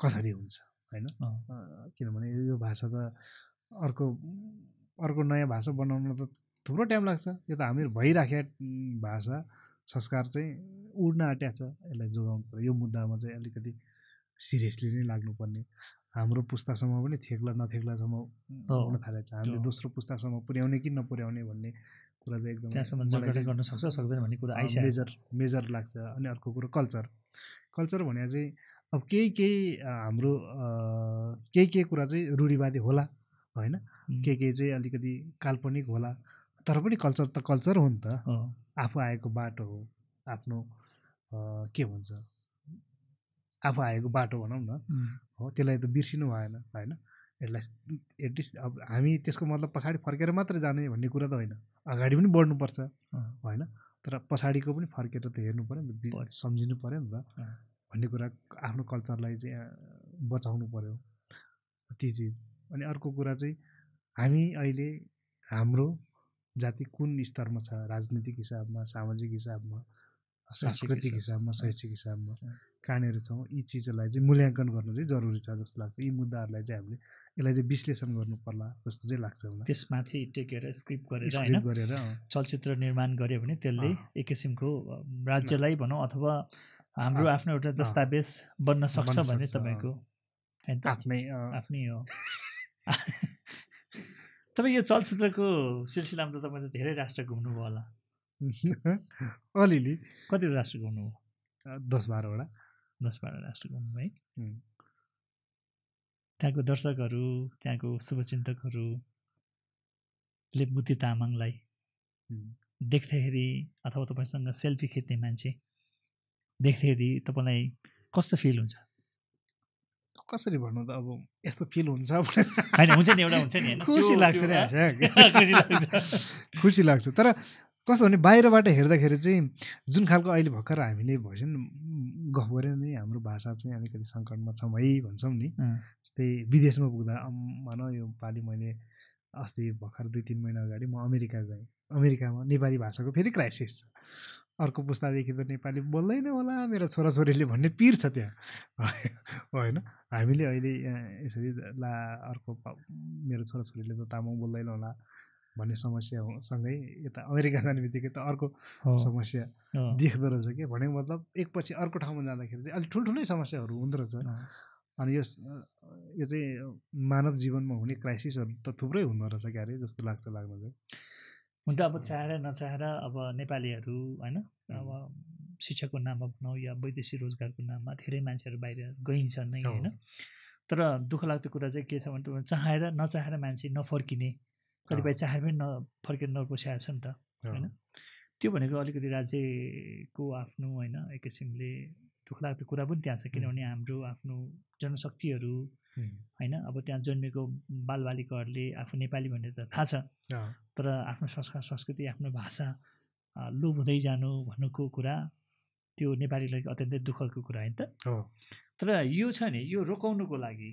कसरी हुन्छ होइन? किनभने यो भाषा त अर्को अर्को नयाँ भाषा बनाउन त थुप्रो टाइम लाग्छ। यो त हामी भइराखेका भाषा संस्कार चाहिँ उड्न आँट्या छ यसलाई जोगाउनु पर्यो। यो मुद्दामा चाहिँ अलिकति सिरियसली नै लाग्नुपर्ने। हाम्रो पुस्तासम्म पनि थेक्ला नथेक्लासम्म। हुन थालेको छ हामीले। दोस्रो पुस्तासम्म पुर्याउने कि नपुर्याउने भन्ने कुरा चाहिँ एकदम गर्न सक्छ सक्दैन भन्ने कुरा आइसकेको मेजर मेजर लाग्छ। अनि अर्को कुरो कल्चर। कल्चर भने चाहिँ अब केही केही हाम्रो केही केही कुरा चाहिँ रूढिवादी होला होइन? केही केही चाहिँ अलिकति काल्पनिक होला। तर पनि कल्चर त कल्चर हो नि त। आफू आएको बाटो हो आफ्नो के भन्छ? आफू आएको बाटो भनौँ न। हो त्यसलाई त बिर्सिनु भएन होइन? यसलाई एटलिस्ट अब हामी त्यसको मतलब पछाडि फर्केर मात्रै जाने भन्ने कुरा त होइन। अगाडि पनि बढ्नुपर्छ। होइन? तर पछाडिको पनि फर्केर त हेर्नु पऱ्यो नि। सम्झिनु पऱ्यो नि त। भन्ने कुरा आफ्नो कल्चरलाई चाहिँ बचाउनु पऱ्यो। ती चिज। अनि अर्को कुरा चाहिँ हामी अहिले हाम्रो जाति कुन स्तरमा छ? राजनीतिक हिसाबमा सामाजिक हिसाबमा सांस्कृतिक हिसाबमा। शैक्षिक हिसाबमा। कहाँनिर छौँ? यी चिजहरूलाई चाहिँ मूल्याङ्कन गर्नु चाहिँ जरुरी छ जस्तो लाग्छ। यी मुद्दाहरूलाई चाहिँ हामीले यसलाई चाहिँ विश्लेषण गर्नु पर्ला जस्तो चाहिँ लाग्छ मलाई। त्यसमाथि टेकेर स्क्रिप्ट गरेर होइन? स्क्रिप्ट गरेर चलचित्र निर्माण गऱ्यो भने त्यसले। एक किसिमको राज्यलाई भनौँ अथवा हाम्रो आफ्नो एउटा। दस्तावेज बन्न सक्छ भने। तपाईँको आफ्नै आफ्नै हो। तपाईँ यो चलचित्रको सिलसिलामा त तपाईँले धेरै राष्ट्र घुम्नुभयो होला। अलिअलि। कति राष्ट्र घुम्नुभयो? दस बाह्रवटा। दस बाह्र राष्ट्र घुम्नुभयो है. त्यहाँको दर्शकहरू त्यहाँको शुभचिन्तकहरूले बुद्धि तामाङलाई. देख्दाखेरि अथवा तपाईँसँग सेल्फी खिच्ने मान्छे देख्दाखेरि तपाईँलाई कस्तो फिल हुन्छ? कसरी भन्नु त अब यस्तो फिल हुन्छ होइन हुन्छ नि एउटा हुन्छ नि खुसी लाग्छ। खुसी लाग्छ। खुसी लाग्छ। तर कस्तो भने बाहिरबाट हेर्दाखेरि चाहिँ जुन खालको अहिले भर्खर हामीले भइस नि गफ गऱ्यो नि हाम्रो भाषा चाहिँ अलिकति सङ्कटमा छौँ है भन्छौँ नि। जस्तै विदेशमा पुग्दा अम्, भनौँ यो पालि मैले अस्ति भर्खर दुई तिन महिना अगाडि म अमेरिका गएँ। अमेरिकामा नेपाली भाषाको फेरि क्राइसिस छ। अर्को पुस्तादेखि त नेपाली बोल्दैन होला मेरो छोराछोरीले भन्ने पिर छ त्यहाँ। होइन हामीले अहिले यसरी ला अर्को मेरो छोराछोरीले त तामाङ बोल्दैन होला भन्ने समस्या सँगै यता अमेरिका जाने बित्तिकै त अर्को समस्या देख्दो रहेछ कि भनेको मतलब एकपछि अर्को ठाउँमा जाँदाखेरि चाहिँ अलिक ठुल्ठुलै समस्याहरू हुँदो रहेछ। अनि यो यो चाहिँ मानव जीवनमा हुने क्राइसिसहरू त थुप्रै हुँदो रहेछ क्यारे जस्तो लाग्छ लाग्न चाहिँ। हुन त अब चाहेर नचाहेर अब नेपालीहरू होइन अब शिक्षाको नाममा भनौँ या वैदेशिक रोजगारको नाममा धेरै मान्छेहरू बाहिर गइन्छ नै। होइन। तर दुःख लाग्दो कुरा चाहिँ के छ भने चाहेर नचाहेर मान्छे नफर्किने कतिपय चाहेर पनि नफर्केर नपस्याएको छ नि त होइन। त्यो भनेको अलिकति राज्यको आफ्नो होइन एक किसिमले दुःख लाग्दो कुरा पनि त्यहाँ छ किनभने हाम्रो आफ्नो जनशक्तिहरू होइन? अब त्यहाँ जन्मेको बालबालिकाहरूले आफू नेपाली भनेर त थाहा छ। तर आफ्नो संस्कार संस्कृति आफ्नो भाषा लोप हुँदै जानु भन्नुको कुरा त्यो नेपालीलाई अत्यन्तै दुःखको कुरा होइन त। तर यो छ नि यो रोकाउनुको लागि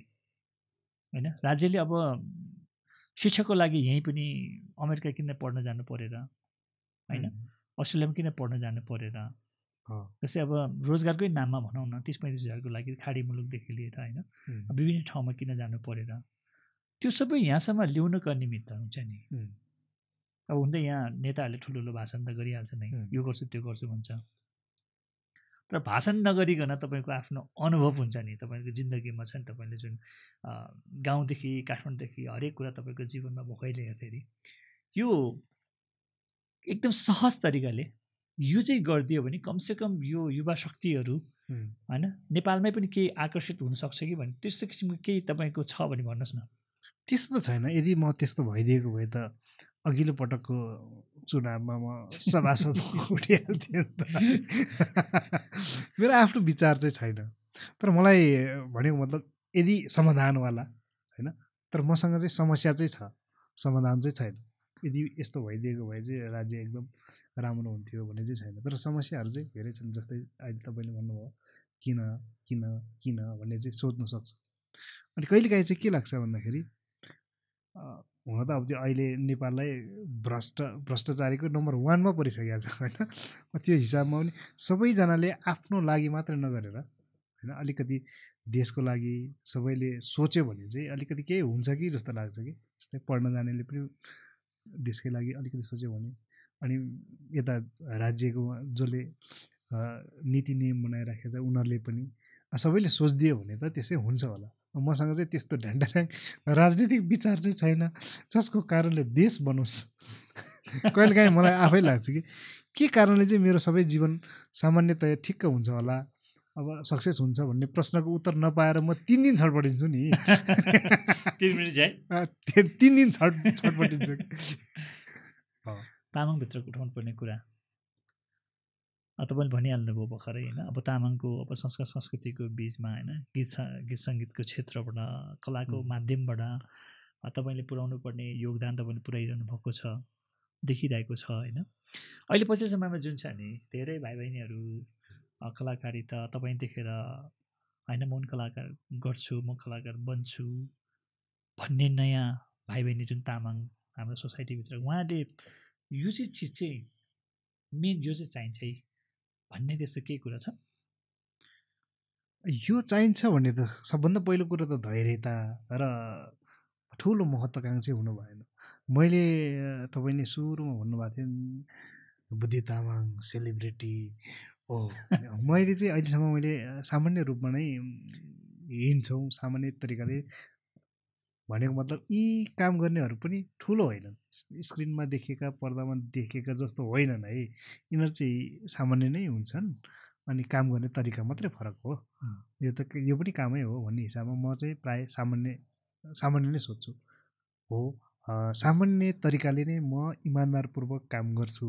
होइन? राज्यले अब शिक्षाको लागि यहीँ पनि अमेरिका किन पढ्न जानु परेर होइन? अस्ट्रेलियामा किन पढ्न जानु परेर। जस्तै अब रोजगारकै नाममा भनौँ न तिस पैँतिस हजारको लागि खाडी मुलुकदेखि लिएर होइन विभिन्न ठाउँमा किन जानु परेर। त्यो सबै यहाँसम्म ल्याउनुको निमित्त हुन्छ नि। अब हुन त यहाँ नेताहरूले ठुल्ठुलो भाषण त गरिहाल्छ नै. यो गर्छु त्यो गर्छु भन्छ। तर भाषण नगरिकन तपाईँको आफ्नो अनुभव हुन्छ नि तपाईँको जिन्दगीमा छ नि तपाईँले जुन गाउँदेखि काठमाडौँदेखि हरेक कुरा तपाईँको जीवनमा भोकाइले हेर्दाखेरि यो एकदम सहज तरिकाले यो चाहिँ गरिदियो भने कमसेकम यो युवा शक्तिहरू. होइन नेपालमै पनि केही आकर्षित हुनसक्छ कि भने त्यस्तो किसिमको केही तपाईँको छ भने भन्नुहोस् न। त्यस्तो त छैन। यदि म त्यस्तो भइदिएको भए त अघिल्लो पटकको चुनावमा म सभासद उठिहाल्थेँ मेरो आफ्नो विचार चाहिँ छैन। तर मलाई भनेको मतलब यदि समाधानवाला होइन तर मसँग चाहिँ समस्या चाहिँ छ। समाधान चाहिँ छैन। यदि यस्तो भइदिएको भए चाहिँ राज्य एकदम राम्रो हुन्थ्यो भन्ने चाहिँ छैन। तर समस्याहरू चाहिँ धेरै छन् जस्तै अहिले तपाईँले भन्नुभयो किन किन किन भन्ने चाहिँ सोध्न सक्छ। अनि कहिलेकाहीँ चाहिँ के लाग्छ भन्दाखेरि हुन त अब त्यो अहिले नेपाललाई भ्रष्ट भ्रष्टाचारीको नम्बर वानमा परिसकेको छ होइन? त्यो हिसाबमा पनि सबैजनाले आफ्नो लागि मात्रै नगरेर होइन? अलिकति देशको लागि सबैले सोच्यो भने चाहिँ अलिकति केही हुन्छ कि जस्तो लाग्छ कि? जस्तै पढ्न जानेले पनि देशकै लागि अलिकति सोच्यो भने अनि यता राज्यको जसले नीति नियम बनाइराखेको छ उनीहरूले पनि सबैले सोचिदियो भने त त्यसै हुन्छ होला। मसँग चाहिँ त्यस्तो ढ्यान्डाऱ्याङ राजनीतिक विचार चाहिँ छैन। जसको कारणले देश बनोस्। कहिलेकाहीँ मलाई आफै लाग्छ कि के कारणले चाहिँ मेरो सबै जीवन सामान्यतया ठिक्क हुन्छ होला? अब सक्सेस हुन्छ भन्ने प्रश्नको उत्तर नपाएर म तिन दिन छटपटिन्छु नि। तिन मिनट है अँ, ति- तिन दिन छट छटपटिन्छु। तामाङभित्र उठाउनु पर्ने कुरा। तपाईँले भनिहाल्नुभयो भर्खरै होइन? अब तामाङको अब संस्कार संस्कृतिको बिचमा होइन? गीत गीत सङ्गीतको क्षेत्रबाट कलाको। माध्यमबाट तपाईँले पुर्याउनु पर्ने योगदान तपाईँले पुऱ्याइरहनु भएको छ देखिरहेको छ होइन? अहिले पछि समयमा जुन छ नि धेरै भाइ बहिनीहरू अ, कलाकारिता तपाईँ देखेर होइन म कलाकार गर्छु म कलाकार बन्छु भन्ने नयाँ भाइ बहिनी जुन तामाङ हाम्रो सोसाइटीभित्र उहाँले यो चाहिँ चिज चाहिँ मेन यो चाहिँ चाहिन्छ है भन्ने त्यस्तो केही कुरा छ? यो चाहिन्छ भन्ने त सबभन्दा पहिलो कुरो त धैर्यता र ठुलो महत्त्वकाङ्क्षी हुनु भएन। मैले तपाईँले सुरुमा भन्नुभएको थियो बुद्धि तामाङ सेलिब्रिटी मैले चाहिँ अहिलेसम्म मैले सामान्य रूपमा नै हिँड्छौँ सामान्य तरिकाले भनेको मतलब यी काम गर्नेहरू पनि ठुलो होइनन्। स्क्रिनमा देखेका पर्दामा देखेका जस्तो होइनन् है। यिनीहरू चाहिँ सामान्य नै हुन्छन् अनि काम गर्ने तरिका मात्रै फरक हो. यो त यो पनि कामै हो भन्ने हिसाबमा म चाहिँ प्रायः सामान्य सामान्य नै सोध्छु। हो सामान्य तरिकाले नै म इमान्दारपूर्वक काम गर्छु।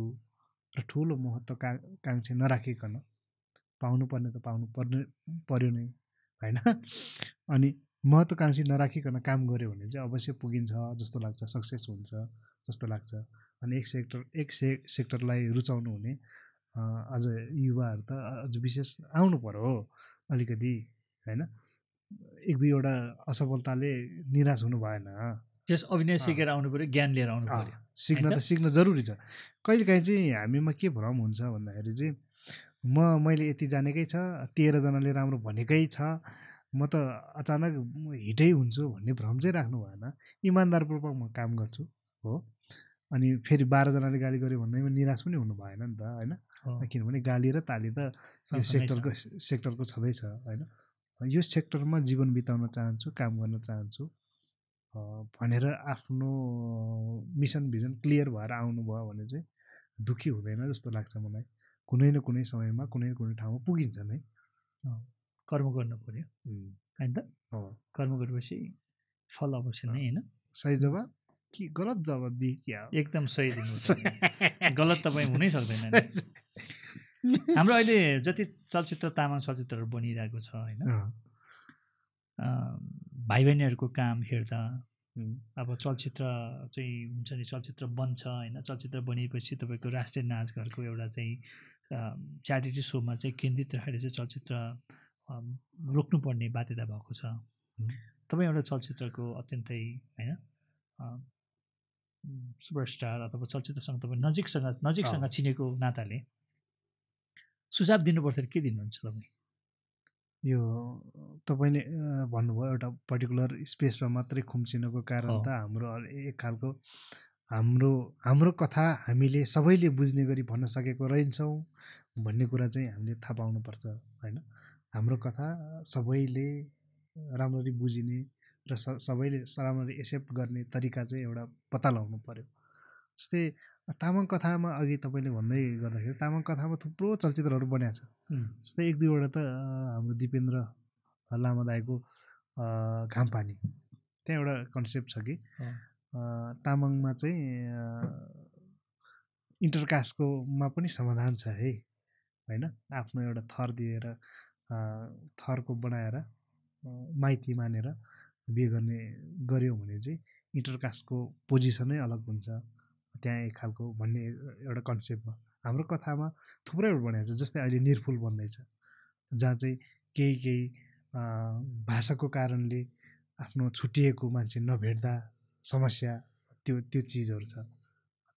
र ठुलो महत्त्वकाङ्क्षी नराखिकन पाउनुपर्ने त पाउनु पर्ने पर्यो नै होइन? अनि महत्त्वकाङ्क्षी नराखिकन काम गऱ्यो भने चाहिँ अवश्य पुगिन्छ जस्तो लाग्छ सक्सेस हुन्छ जस्तो लाग्छ। अनि एक सेक्टर एक से सेक्टरलाई रुचाउनु हुने अझ युवाहरू त अझ विशेष आउनु पर्यो अलिकति होइन? एक दुईवटा असफलताले निराश हुनु भएन। त्यस अभिनय। सिकेर आउनु पऱ्यो ज्ञान लिएर आउनु पऱ्यो सिक्न त सिक्न जरुरी छ। कहिलेकाहीँ चाहिँ हामीमा के भ्रम हुन्छ भन्दाखेरि चाहिँ म मैले यति जानेकै छ तेह्रजनाले राम्रो भनेकै छ म त अचानक हिटै हुन्छु भन्ने भ्रम चाहिँ राख्नु भएन। इमान्दारपूर्वक म काम गर्छु हो। अनि फेरि बाह्रजनाले गाली गर्यो भन्दैमा निराश पनि हुनु भएन नि त होइन? किनभने गाली र ताली त यो। सेक्टरको सेक्टरको छँदैछ होइन? यो सेक्टरमा जीवन बिताउन चाहन्छु काम गर्न चाहन्छु। भनेर आफ्नो मिसन भिजन क्लियर भएर आउनुभयो भने चाहिँ दुःखी हुँदैन जस्तो लाग्छ मलाई। कुनै न कुनै समयमा कुनै न कुनै ठाउँमा पुगिन्छ नै। कर्म गर्नु पऱ्यो होइन त? कर्म गरेपछि फल अवश्य नै होइन? सही जवाब। कि गलत जवाब दिए कि? एकदम सही दिनु गलत तपाईँ हुनै सक्दैन। हाम्रो अहिले जति चलचित्र तामाङ चलचित्रहरू बनिरहेको छ होइन? भाइ बहिनीहरूको काम हेर्दा अब चलचित्र चाहिँ हुन्छ नि चलचित्र बन्छ होइन चलचित्र बनिएपछि तपाईँको राष्ट्रिय नाचघरको एउटा चाहिँ च्यारिटी सोमा चाहिँ केन्द्रित राखेर चाहिँ चलचित्र रोक्नुपर्ने बाध्यता भएको छ। तपाईँ एउटा चलचित्रको अत्यन्तै होइन सुपरस्टार अथवा चलचित्रसँग तपाईँ नजिकसँग नजिकसँग। चिनेको नाताले सुझाव दिनुपर्छ के दिनुहुन्छ तपाईँ? यो तपाईँले भन्नुभयो एउटा पर्टिकुलर स्पेसमा मात्रै खुम्चिनको कारण। त हाम्रो एक खालको हाम्रो हाम्रो कथा हामीले सबैले बुझ्ने गरी भन्न सकेको रहेछौँ भन्ने कुरा चाहिँ हामीले थाहा पाउनुपर्छ होइन हाम्रो कथा सबैले राम्ररी बुझिने र सबैले राम्ररी एक्सेप्ट गर्ने तरिका चाहिँ एउटा पत्ता लगाउनु पऱ्यो जस्तै तामाङ कथामा अघि तपाईँले भन्दै गर्दाखेरि तामाङ कथामा थुप्रो चलचित्रहरू बनिएको छ। जस्तै एक दुईवटा त हाम्रो दिपेन्द्र लामा दाईको घामपानी। त्यहाँ एउटा कन्सेप्ट छ कि? तामाङमा चाहिँ इन्टरकास्टकोमा पनि समाधान छ है होइन? आफ्नो एउटा थर दिएर थरको बनाएर माइती मानेर बिहे गर्ने गऱ्यो भने चाहिँ इन्टरकास्टको पोजिसनै अलग हुन्छ। त्यहाँ एक खालको भन्ने एउटा कन्सेप्टमा हाम्रो कथामा थुप्रैहरू बनाएको छ जस्तै अहिले निर्फुल बन्दैछ। जहाँ चाहिँ केही केही भाषाको कारणले आफ्नो छुट्टिएको मान्छे नभेट्दा समस्या त्यो त्यो चिजहरू छ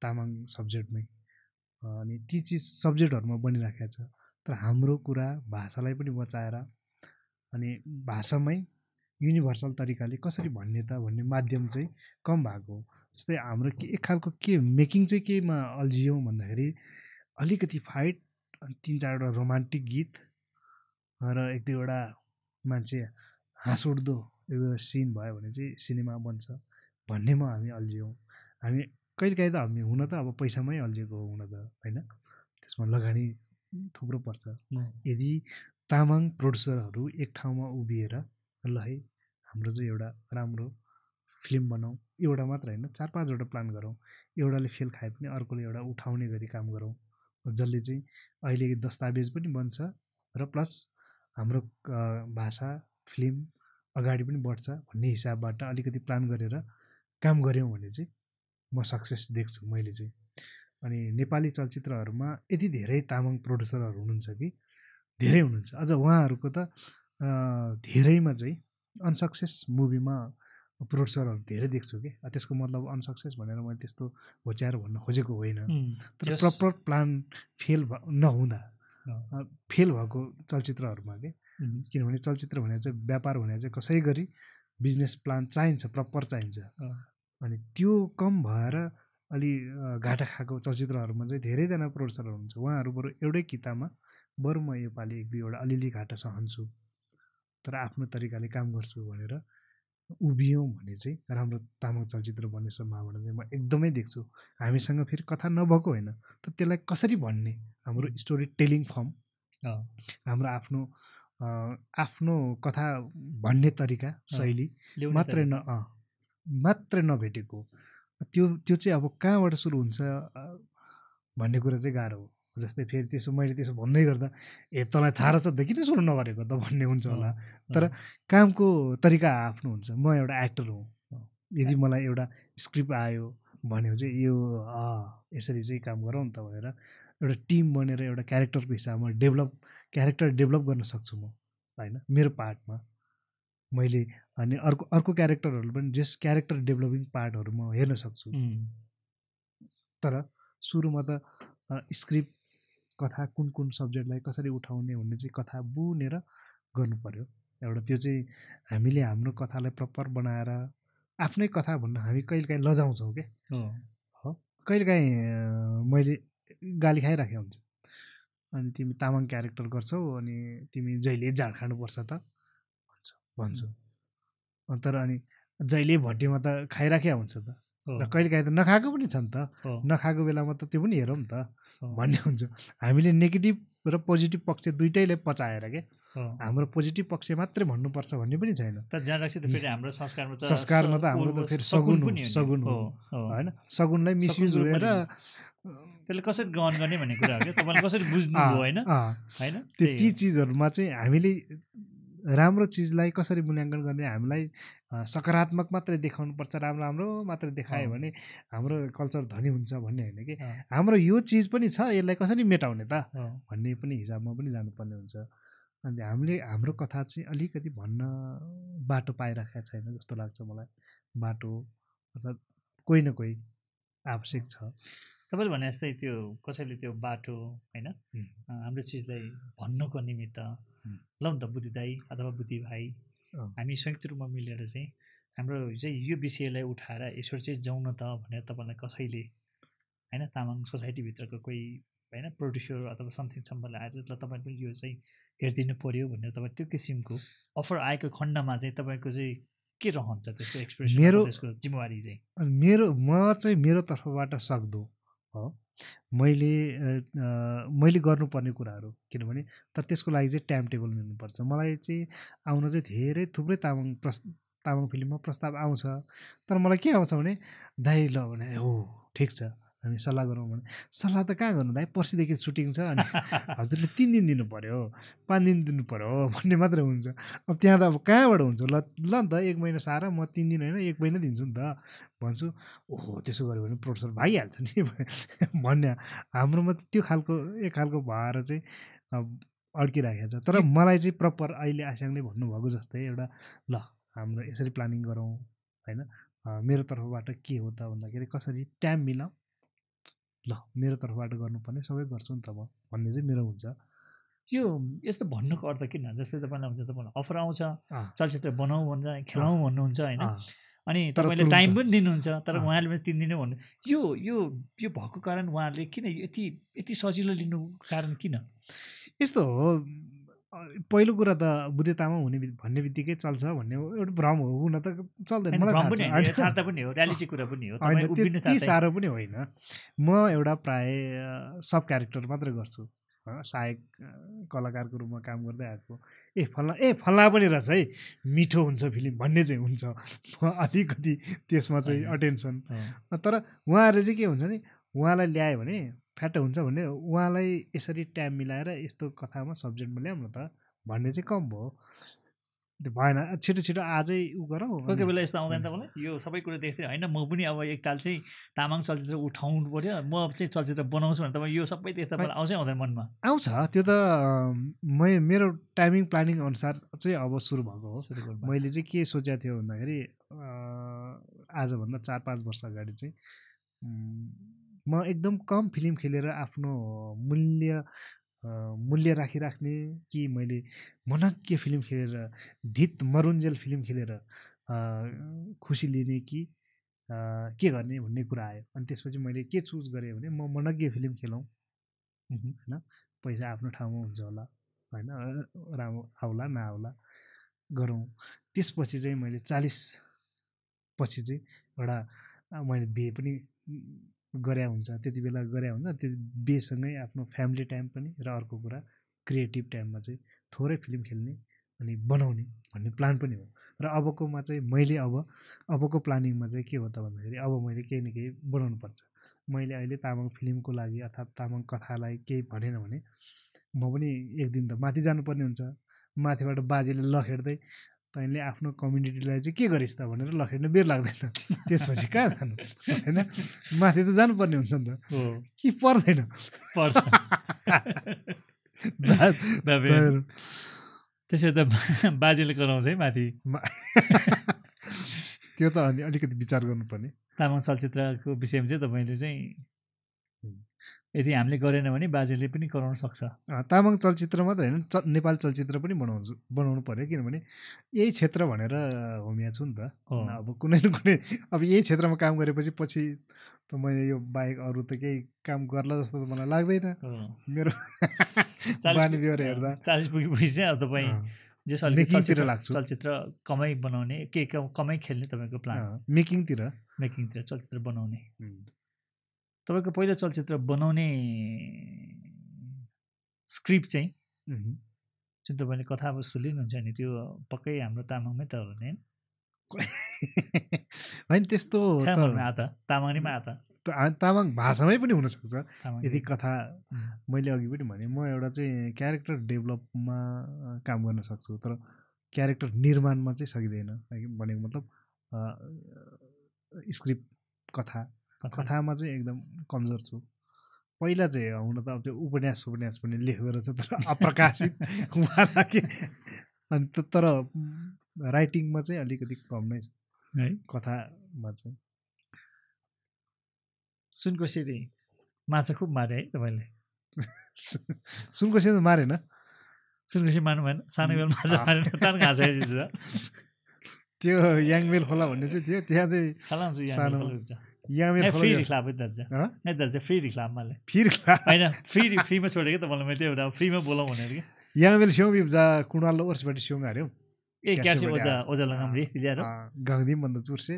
तामाङ सब्जेक्टमै अनि ती चिज सब्जेक्टहरूमा बनिराखेको छ। तर हाम्रो कुरा भाषालाई पनि बचाएर अनि भाषामै युनिभर्सल तरिकाले कसरी भन्ने त भन्ने माध्यम चाहिँ कम भएको हो। जस्तै हाम्रो के एक खालको के मेकिङ चाहिँ केमा अल्झियौँ भन्दाखेरि अलिकति फाइट अनि तिन चारवटा रोमान्टिक गीत र एक दुईवटा मान्छे हाँस उठ्दो यो सिन भयो भने चाहिँ सिनेमा बन्छ भन्नेमा हामी अल्झियौँ। हामी कहिलेकाहीँ त हामी हुन त अब पैसामै अल्झिएको हुन त होइन त्यसमा लगानी थुप्रो पर्छ। यदि तामाङ प्रड्युसरहरू एक ठाउँमा उभिएर ल है हाम्रो चाहिँ एउटा राम्रो फिल्म बनाऊ एउटा मात्र होइन चार पाँचवटा प्लान गरौँ एउटाले फेल खाए पनि अर्कोले एउटा उठाउने गरी काम गरौँ। जसले चाहिँ अहिले दस्तावेज पनि बन्छ र प्लस हाम्रो भाषा फिल्म अगाडि पनि बढ्छ भन्ने हिसाबबाट अलिकति प्लान गरेर काम गऱ्यौँ भने चाहिँ म सक्सेस देख्छु मैले चाहिँ। अनि नेपाली चलचित्रहरूमा यति धेरै तामाङ प्रड्युसरहरू हुनुहुन्छ कि धेरै हुनुहुन्छ। अझ उहाँहरूको त धेरैमा चाहिँ अनसक्सेस मुभीमा प्रड्युसरहरू धेरै देख्छु कि। त्यसको मतलब अनसक्सेस भनेर मैले त्यस्तो होच्याएर भन्न खोजेको होइन। तर प्रपर प्लान फेल नहुँदा फेल भएको चलचित्रहरूमा के किनभने चलचित्र भने चाहिँ व्यापार भने चाहिँ कसै गरी बिजनेस प्लान चाहिन्छ प्रपर चाहिन्छ। अनि त्यो कम भएर अलि घाटा खाएको चलचित्रहरूमा चाहिँ धेरैजना प्रड्युसरहरू हुन्छ उहाँहरू बरु एउटै किताबमा बरु म योपालि एक दुईवटा अलिअलि घाटा सहन्छु। तर आफ्नो तरिकाले काम गर्छु भनेर उभियौँ भने चाहिँ राम्रो तामाङ चलचित्र बन्ने सम्भावना चाहिँ म एकदमै देख्छु। हामीसँग फेरि कथा नभएको होइन तर त्यसलाई कसरी भन्ने हाम्रो स्टोरी टेलिङ फर्म हाम्रो आफ्नो आफ्नो कथा भन्ने तरिका शैली मात्रै न मात्रै नभेटेको त्यो त्यो चाहिँ अब कहाँबाट सुरु हुन्छ भन्ने कुरा चाहिँ गाह्रो हो। जस्तै फेरि त्यसो मैले त्यसो भन्दै गर्दा ए तँलाई थाहा रहेछ त किन सुरु नगरेको त भन्ने हुन्छ होला। तर कामको तरिका आफ्नो हुन्छ। म एउटा एक्टर हुँ। यदि मलाई एउटा स्क्रिप्ट आयो भन्यो चाहिँ यो यसरी चाहिँ काम गरौँ त भनेर एउटा टिम बनेर एउटा क्यारेक्टरको हिसाबमा डेभलप क्यारेक्टर डेभलप गर्न सक्छु म होइन? मेरो पार्टमा। मैले अनि अर्को अर्को क्यारेक्टरहरू पनि जस क्यारेक्टर डेभलपिङ पार्टहरू म हेर्न सक्छु। तर सुरुमा त स्क्रिप्ट कथा कुन कुन सब्जेक्टलाई कसरी उठाउने भन्ने चाहिँ कथा बुनेर गर्नु पऱ्यो एउटा त्यो चाहिँ हामीले हाम्रो कथालाई प्रपर बनाएर आफ्नै कथा भन्न हामी कहिलेकाहीँ लजाउँछौँ क्या हो? कहिलेकाहीँ मैले गाली खाइराखेको हुन्छ। अनि तिमी तामाङ क्यारेक्टर गर्छौ अनि तिमी जहिले झाड खानुपर्छ त भन्छ। भन्छु तर अनि जहिले भट्टीमा त खाइराखेको हुन्छ त। र कहिलेकाहीँ त नखाएको पनि छ नि त नखाएको बेलामा त त्यो पनि हेरौँ त। भन्ने हुन्छ। हामीले नेगेटिभ र पोजिटिभ पक्ष दुइटैले पचाएर के? हाम्रो पोजिटिभ पक्ष मात्रै भन्नुपर्छ भन्ने पनि छैन। हाम्रो संस्कारमा संस्कारमा त हाम्रो त फेरि सगुन सगुन हो होइन? सगुनलाई मिसयुज गरेर त्यसले कसरी ग्रहण गर्ने भन्ने कुरा हो तपाईँले कसरी बुझ्नु होइन? होइन? ती चिजहरूमा चाहिँ हामीले राम्रो चिजलाई कसरी मूल्याङ्कन गर्ने हामीलाई सकारात्मक मात्रै देखाउनुपर्छ राम्रो राम्रो मात्रै देखायो भने हाम्रो कल्चर धनी हुन्छ भन्ने होइन कि। हाम्रो यो चिज पनि छ यसलाई कसरी मेटाउने त भन्ने पनि हिसाबमा पनि जानुपर्ने हुन्छ। अन्त हामीले हाम्रो कथा चाहिँ अलिकति भन्न बाटो पाइराखेका छैन जस्तो लाग्छ मलाई। बाटो अर्थात् कोही न कोही आवश्यक छ। तपाईँले भने जस्तै त्यो कसैले त्यो बाटो होइन हाम्रो चिजलाई भन्नुको निमित्त ल त बुद्धि दाई अथवा बुद्धि भाइ। हामी संयुक्त रूपमा मिलेर चाहिँ हाम्रो चाहिँ यो विषयलाई उठाएर यसो चाहिँ जाउँ न त भनेर तपाईँलाई कसैले होइन तामाङ सोसाइटीभित्रको कोही होइन प्रड्युसर अथवा समथिङ सम्मलाई आएर ल तपाईँले पनि यो चाहिँ हेरिदिनु पऱ्यो भनेर तपाईँ त्यो किसिमको अफर आएको खण्डमा चाहिँ तपाईँको चाहिँ के रहन्छ त्यसको एक्सप्रेसन मेरो त्यसको जिम्मेवारी चाहिँ? मेरो म चाहिँ मेरो तर्फबाट सक्दो हो। मैले मैले गर्नुपर्ने कुराहरू। किनभने तर त्यसको लागि चाहिँ टाइम टेबल मिल्नुपर्छ। मलाई चाहिँ आउन चाहिँ धेरै थुप्रै तामाङ प्रस् तामाङ फिल्ममा प्रस्ताव आउँछ। तर मलाई के आउँछ भने दाइ ल भने हो ठिक छ। हामी सल्लाह गरौँ भने सल्लाह त कहाँ गर्नु दाइ पर्सिदेखि सुटिङ छ अनि हजुरले तिन दिन दिनु पऱ्यो पाँच दिन दिनु पऱ्यो भन्ने मात्रै हुन्छ। अब त्यहाँ त अब कहाँबाट हुन्छ? ल ल नि त एक महिना सारा म तिन दिन होइन एक महिना दिन्छु नि त भन्छु। ओहो त्यसो गऱ्यो भने प्रोफेसर भइहाल्छ नि भन्ने हाम्रोमा त त्यो खालको एक खालको भएर चाहिँ अड्किराखेको छ। तर मलाई चाहिँ प्रपर अहिले आस्याङले भन्नुभएको जस्तै एउटा ल हाम्रो यसरी प्लानिङ गरौँ होइन। मेरो तर्फबाट के हो त भन्दाखेरि कसरी टाइम मिलाउँ ल मेरो तर्फबाट गर्नुपर्ने सबै गर्छु नि त म भन्ने चाहिँ मेरो हुन्छ। यो यस्तो भन्नुको अर्थ किन जस्तै तपाईँलाई हुन्छ तपाईँलाई अफर आउँछ चलचित्र बनाऊ भन्छ खेलाउँ भन्नुहुन्छ होइन। अनि तपाईँले टाइम पनि दिनुहुन्छ तर उहाँले पनि तिन दिनै भन्नु। यो यो यो भएको कारण उहाँहरूले किन यति यति सजिलो लिनु कारण किन? यस्तो हो पहिलो कुरा त बुद्धे तामाङ हुने भन्ने बित्तिकै चल्छ भन्ने एउटा भ्रम हो हुन त चल्दैन मलाई साह्रो पनि होइन। म एउटा प्राय सब क्यारेक्टर मात्रै गर्छु सहायक कलाकारको रूपमा काम गर्दै आएको। ए फल्ला ए फल्ला पनि रहेछ है मिठो हुन्छ फिल्म भन्ने चाहिँ हुन्छ। म अलिकति त्यसमा चाहिँ। अटेन्सन। तर उहाँहरूले चाहिँ के हुन्छ नि उहाँलाई ल्यायो भने फ्याट हुन्छ भने उहाँलाई यसरी टाइम मिलाएर यस्तो कथामा सब्जेक्टमा ल्याऊँ न त भन्ने चाहिँ कम भयो। त्यो भएन। छिटो छिटो आजै उ गरौँ कोही कोही बेला यस्तो आउँदैन तपाईँलाई यो सबै कुरा देख्दै होइन म पनि अब एकताल चाहिँ तामाङ चलचित्र उठाउनु पऱ्यो म चाहिँ चलचित्र बनाउँछु भने तपाईँ यो सबै देख्दा मलाई आउँछै आउँदैन मनमा। आउँछ। त्यो त मै मेरो टाइमिङ प्लानिङ अनुसार चाहिँ अब सुरु भएको हो। मैले चाहिँ के सोचेको थियो भन्दाखेरि आजभन्दा चार पाँच वर्ष अगाडि चाहिँ म एकदम कम फिल्म खेलेर आफ्नो मूल्य मूल्य राखिराख्ने कि मैले मनज्ञ फिल्म खेलेर धित मरुन्जेल फिल्म खेलेर खुसी लिने कि के गर्ने भन्ने कुरा आयो। अनि त्यसपछि मैले के चुज गरेँ भने म मनज्ञ फिल्म खेलौँ। होइन? पैसा आफ्नो ठाउँमा हुन्छ होला होइन? राम्रो आउला नआउला गरौँ। त्यसपछि चाहिँ मैले चालिस पछि चाहिँ एउटा मैले बिहे पनि गरे हुन्छ त्यति बेला गरे हुन्छ त्यो बिहेसँगै आफ्नो फ्यामिली टाइम पनि र अर्को कुरा क्रिएटिभ टाइममा चाहिँ थोरै फिल्म खेल्ने अनि बनाउने भन्ने प्लान पनि हो। र अबकोमा चाहिँ मैले अब अबको प्लानिङमा चाहिँ के हो त भन्दाखेरि अब मैले केही न केही बनाउनु पर्छ। मैले अहिले तामाङ फिल्मको लागि अर्थात् तामाङ कथालाई केही भनेन भने म पनि एक दिन त माथि जानुपर्ने हुन्छ। माथिबाट बाजेले लखेड्दै तैँले आफ्नो कम्युनिटीलाई चाहिँ के गरिस् त भनेर लखेड्न बेर लाग्दैन। त्यसपछि कहाँ जानु? होइन? माथि त जानुपर्ने हुन्छ नि त। कि पर्दैन? पर्छ। त्यसो त बाजेले कराउँछ है माथि। त्यो त अनि अलिकति विचार गर्नुपर्ने। तामाङ चलचित्रको विषयमा चाहिँ तपाईँले चाहिँ। यदि हामीले गरेन भने बाजेले पनि कराउन सक्छ। तामाङ चलचित्र मात्रै होइन च नेपाली चलचित्र पनि बनाउँछु बनाउनु पऱ्यो किनभने यही क्षेत्र भनेर होमिया छु नि त। अब कुनै न कुनै अब यही क्षेत्रमा काम गरेपछि पछि त मैले यो बाहेक अरू त केही काम गर्ला जस्तो त मलाई लाग्दैन। मेरो बानी हेर्दा। चालिस पुगेपछि चाहिँ अब तपाईँ जे चलचित्र लाग्छु। चलचित्र कमै बनाउने के कमै खेल्ने तपाईँको प्लान मेकिङतिर। मेकिङतिर चलचित्र बनाउने। तपाईँको पहिलो चलचित्र बनाउने स्क्रिप्ट चाहिँ जुन तपाईँले कथावस्तु लिनुहुन्छ नि त्यो पक्कै हाम्रो तामाङमै त हो नि? होइन त्यस्तो त। तामाङमा आ त तामाङैमा आ त त- आ- तामाङ भाषामै पनि हुनसक्छ। तामाङ। यदि कथा मैले अघि पनि भने म एउटा चाहिँ क्यारेक्टर डेभलपमा काम गर्न सक्छु तर क्यारेक्टर निर्माणमा चाहिँ सकिँदैन। है, भनेको मतलब स्क्रिप्ट कथा कथा। कथामा चाहिँ एकदम कमजोर छु। पहिला चाहिँ हुन त अब त्यो उपन्यास उपन्यास पनि लेख्दो रहेछ तर अप्रकाशित उहाँलाई के- अनि तर राइटिङमा चाहिँ अलिकति कम नै छ है। कथामा चाहिँ। सुनको सिरी माछा खुब मारे है तपाईँले। सु- सुनको सिँध मारेन। सुनको सिरी मार्नु भएन। सानो बेला माछा मारेन तार घाँस त्यो याङमेल खोला भन्ने चाहिँ थियो। त्यहाँ चाहिँ सानो यहाँ फ्री रिक्लाप दाजु फ्री होइन फ्री फ्रीमा मैले एउटा फ्रीमा बोलाउँ भनेर कि कुणाल हार्यो ए क्यासे ओजा भन्दा चुर्से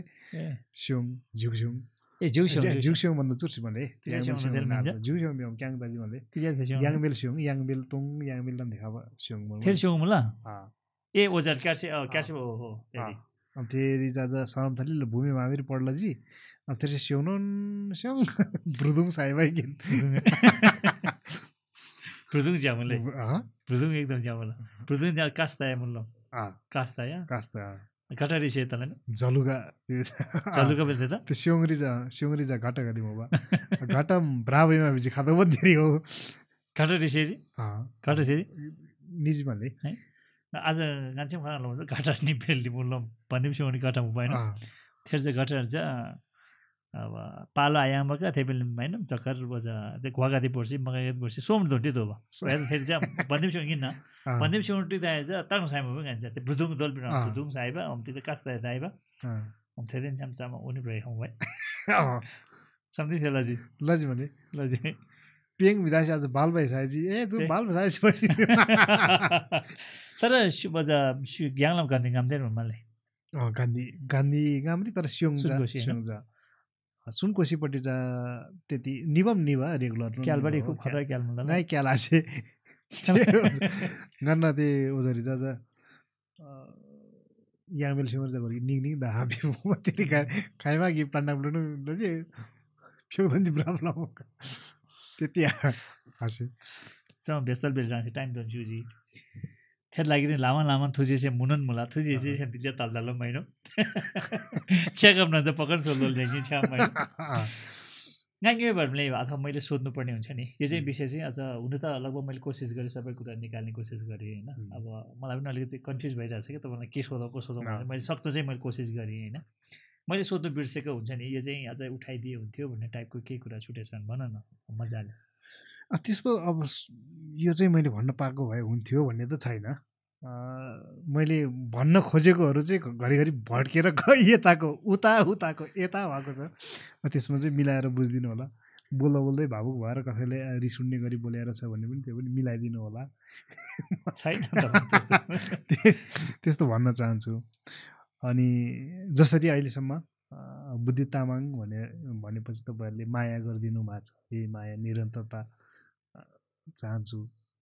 ए भन्दा चुर्से क्याङ दाजी भन्दै तोङ नाम फेरि ल ए ओजा क्यासे क्यासे हो हो तेरी जाजा ल भूमि मामिर पढ्ला जी। अब तेरे स्योनोन स्योङ ब्रुदुङ साइबाई किन भ्रुदुङ। ज्यामुले। भ्रुदुङ एकदम ज्यामुला। भ्रुदुङ ज्या कास्ता मुल्लो कास्ता कास्ता घटारी से तलाई झलुगा। त्यो चल्नुको बेला त? त्यो स्योङ्री जा स्योङ्री जा घट मोबा घटम ब्राबैमा बिजी खाँदा पनि धेरै हो। चाहिँ अँ, घटारी से निजमाले। आज गान्छौँ खाना लाउँछ घाटा नि फेरि मुल्लो भन्ने पनि सुनि घटा भएन फेरि चाहिँ घटाहरू चाहिँ अब पालो आयामका त्यही पनि होइन चक्कर बजा चाहिँ घुवागाती पर्छ मगागाती पर्छ सोम धुन्टी दो भयो फेरि चाहिँ भन्ने पनि किन अँ, भन्ने पनि सुन्टी त ताङ साइमा पनि गान्छ त्यो भ्रुदुङ दोल अँ। भ्रुदुङ साइबा हम त्यो चाहिँ कास्ता दाइबा अँ, हम धेरै चामचामा उनी रहे हौँ भाइ अँ, सम्झि थियो लजी लजी भने लजी पेङ भिदाएपछि आज बाल भइसकेपछि ए जो। बाल भइसकेपछि तर बजा ग्याङलाम गान्धी गाम्दैन मलाई गान्धी गान्धी गाम्री तर स्योङ? स्योङ जा सुनकोसीपट्टि जा त्यति निभम निभा रेगुलर। क्यालबारी खुब खतरा क्याल गाई क्याल आसे गन्ना ते उजरी जा जा। यामेल सिमर जा गरी निङ निङ दा हाबी खाइमा गि पान्डा बुलुनु लजे फ्योदन ब्राम त्यति हजुर जमा बेस्तर बेल जान्छ टाइम डोन्ट युजी खेत लागि लामा लामा थुजेसे मुनन मुला थुजेसे दिल्ली ताल मैलो चेकअप न त पकड सोल्दो ल्याइन्छ छ मैनो भएर अथवा मैले सोध्नुपर्ने हुन्छ नि। यो चाहिँ विषय चाहिँ अझ हुनु त लगभग मैले कोसिस गरेँ सबै कुरा निकाल्ने कोसिस गरेँ होइन। अब मलाई पनि अलिकति कन्फ्युज भइरहेको छ कि तपाईँलाई के सोधौँ कसो मैले सक्दो चाहिँ मैले कोसिस गरेँ होइन। मैले सोध्नु बिर्सेको हुन्छ नि यो चाहिँ अझ उठाइदिए हुन्थ्यो भन्ने टाइपको केही कुरा छुटेछ भने न मजाले। त्यस्तो अब यो चाहिँ मैले भन्न पाएको भए हुन्थ्यो भन्ने त छैन। मैले भन्न खोजेकोहरू चाहिँ घरिघरि भड्केर यताको उता उताको यता भएको छ। त्यसमा चाहिँ मिलाएर बुझिदिनु होला। बोल्दा बोल्दै भावुक भएर कसैले रिस उठ्ने गरी बोलेर छ भने पनि त्यो पनि मिलाइदिनु होला। छैन त्यस्तो भन्न चाहन्छु। अनि जसरी अहिलेसम्म बुद्धि तामाङ भने भनेपछि तपाईँहरूले माया गरिदिनु भएको छ यही माया निरन्तरता चाहन्छु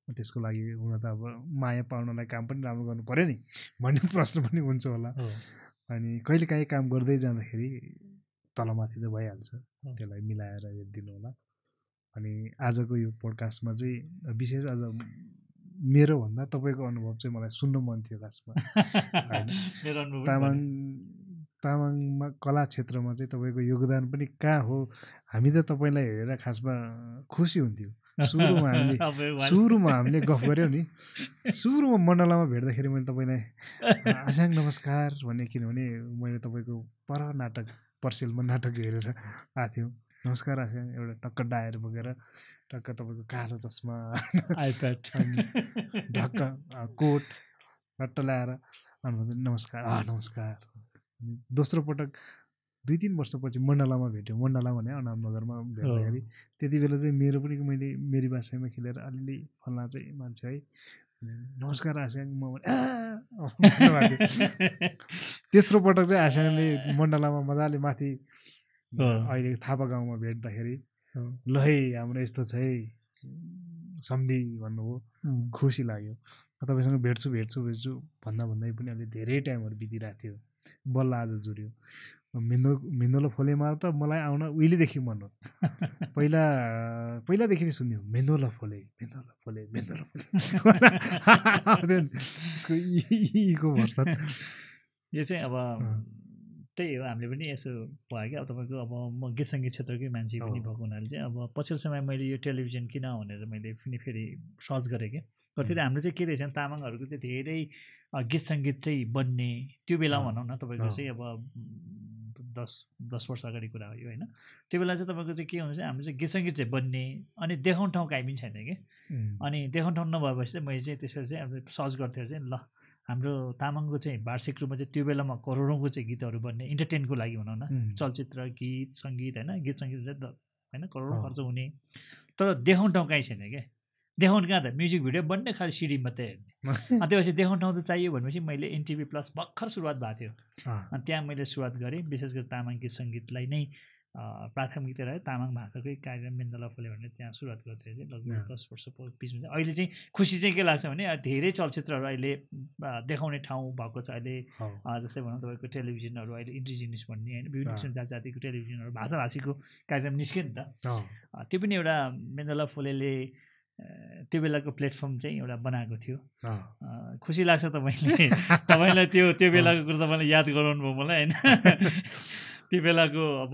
त्यसको लागि हुन त अब माया पाउनलाई काम पनि राम्रो गर्नु पऱ्यो नि भन्ने प्रश्न पनि हुन्छ होला। अनि कहिलेकाहीँ काम गर्दै जाँदाखेरि तलमाथि त भइहाल्छ। त्यसलाई मिलाएर हेरिदिनु होला अनि आजको यो पोडकास्टमा चाहिँ विशेष आज मेरो भन्दा तपाईँको अनुभव चाहिँ मलाई सुन्नु मन थियो अनुभव पनि तामाङ। तामाङमा कला क्षेत्रमा चाहिँ तपाईँको योगदान पनि कहाँ हो? हामी त तपाईँलाई हेरेर खासमा खुसी हुन्थ्यौँ। सुरुमा हामीले सुरुमा हामीले गफ गऱ्यौँ नि। सुरुमा मण्डलामा भेट्दाखेरि मैले तपाईँलाई आसाङ नमस्कार भने किनभने मैले तपाईँको पर नाटक पर्सेलमा नाटक हेरेर आएको थियौँ नमस्कार आसाङ एउटा टक्क डायर बोकेर टक्क तपाईँको कालो चस्मा। आइप्याड ढक्क कोट रट्ट ल्याएर अनि नमस्कार अँ नमस्कार। दोस्रो पटक दुई तिन वर्षपछि मण्डलामा भेट्यौँ। मण्डला भने अनामनगरमा भेट्दाखेरि त्यति बेला चाहिँ मेरो पनि मैले मेरी भाषामा खेलेर अलिअलि फल्ना चाहिँ मान्छे है। नमस्कार आस्याङ। म "आ!" तेस्रो पटक चाहिँ आस्याङले मण्डलामा मजाले माथि। अहिले थापा गाउँमा भेट्दाखेरि। ल है हाम्रो यस्तो छ है सम्धि भन्नुभयो खुसी लाग्यो। तपाईँसँग भेट्छु भेट्छु भेट्छु भन्दा भन्दै पनि अहिले धेरै टाइमहरू बितिरहेको थियो। बल्ल आज जुड्यो मिन्दो मिन्दोलो फोलेमा त मलाई आउन उहिलेदेखि मन हो। पहिला पहिलादेखि नै सुन्थ्यौँ मेन्दोला फोले मेन्दोला फोले मेन्दोला फोले। त्यसको इको भर्सन। यो चाहिँ अब त्यही हो हामीले पनि यसो भयो क्या अब तपाईँको अब म गीत सङ्गीत क्षेत्रकै मान्छे पनि। भएको हुनाले चाहिँ अब पछिल्लो समय मैले यो टेलिभिजन किन भनेर मैले फेरि फेरि सर्च गरेँ क्या कतिले हाम्रो चाहिँ के रहेछ भने तामाङहरूको चाहिँ धेरै गीत सङ्गीत चाहिँ बन्ने त्यो बेला भनौँ न तपाईँको। चाहिँ अब दस दस वर्ष अगाडि कुरा हो यो होइन? त्यो बेला चाहिँ तपाईँको चाहिँ के हुन्छ हाम्रो चाहिँ गीत सङ्गीत चाहिँ बन्ने अनि देखाउने ठाउँ काहीँ पनि छैन कि? अनि देखाउने ठाउँ नभएपछि चाहिँ मैले चाहिँ त्यसरी चाहिँ अब सर्च गर्थेँ चाहिँ ल हाम्रो तामाङको चाहिँ वार्षिक रूपमा चाहिँ त्यो बेलामा करोडौँको चाहिँ गीतहरू बन्ने इन्टरटेनको लागि भनौँ न। चलचित्र गीत सङ्गीत होइन? गीत सङ्गीत होइन? करोडौँ। खर्च हुने। तर देखाउने ठाउँ कहीँ छैन क्या? देखाउने कहाँ त म्युजिक भिडियो बन्ने खालि सिडी मात्रै हेर्ने। अनि त्योपछि देखाउने ठाउँ त चाहियो भनेपछि मैले एनटिभी प्लस भर्खर सुरुवात भएको थियो। अनि त्यहाँ मैले सुरुवात गरेँ विशेष गरी तामाङ गीत सङ्गीतलाई नै प्राथमिकता रह्यो तामाङ भाषाकै कार्यक्रम मेन्दला फुले भनेर त्यहाँ सुरुवात गर्थेँ चाहिँ लगभग। दस वर्ष चाहिँ अहिले चाहिँ खुसी चाहिँ के लाग्छ भने धेरै चलचित्रहरू अहिले देखाउने ठाउँ भएको छ। अहिले जस्तै भनौँ तपाईँको टेलिभिजनहरू अहिले इन्डिजिनियस भन्ने होइन विभिन्न जात जातिको टेलिभिजनहरू भाषा भाषीको कार्यक्रम निस्क्यो नि त। त्यो पनि एउटा मेन्दला फुलेले त्यो बेलाको प्लेटफर्म चाहिँ एउटा बनाएको थियो। खुसी लाग्छ तपाईँले। तपाईँलाई त्यो त्यो बेलाको कुरो तपाईँलाई याद गराउनु भयो मलाई होइन? त्यो बेलाको अब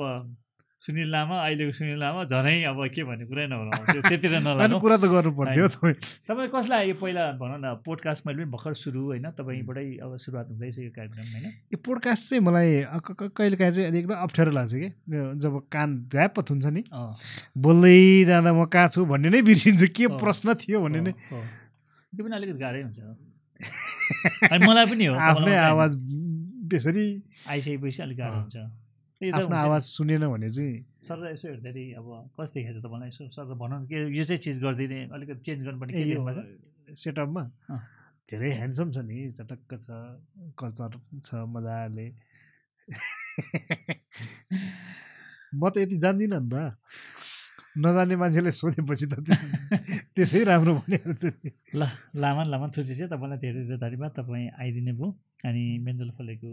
सुनिल लामा अहिलेको सुनिल लामा झनै अब के भन्ने कुरै त्यो त्यतिर नलानु। कुरा त गर्नु पर्थ्यो तपाईँ। कसलाई यो पहिला भनौँ न पोडकास्ट मैले पनि भर्खर सुरु होइन तपाईँबाटै अब सुरुवात हुँदैछ यो कार्यक्रम होइन? यो पोडकास्ट चाहिँ मलाई अ- क- क- कहिलेकाहीँ चाहिँ अलिक एकदम अप्ठ्यारो लाग्छ कि। जब कान ध्याप हुन्छ नि बोल्दै जाँदा म कहाँ छु भन्ने नै बिर्सिन्छु। के। प्रश्न थियो भन्ने नै। त्यो पनि अलिकति गाह्रै हुन्छ। मलाई पनि हो आफ्नै। आवाज त्यसरी आइसकेपछि अलिक गाह्रो। हुन्छ। आफ्नो। आवाज सुनेन भने चाहिँ सर यसो हेर्दाखेरि अब कस्तो देखेको छ तपाईँलाई यसो सर भनौँ के यो चाहिँ चिज गरिदिने अलिकति चेन्ज गर्नुपर्ने के सेटअपमा। धेरै ह्यान्डसम छ नि चटक्क छ कल्चर छ मजाले। म त यति जान्दिनँ नि त। नजान्ने मान्छेले सोधेपछि त त्यस- राम्रो भनिहाल्छु ल लामा लामा थुची चाहिँ तपाईँलाई धेरै धेरै धन्यवाद तपाईँ आइदिनु भयो अनि मेन्दल फलेको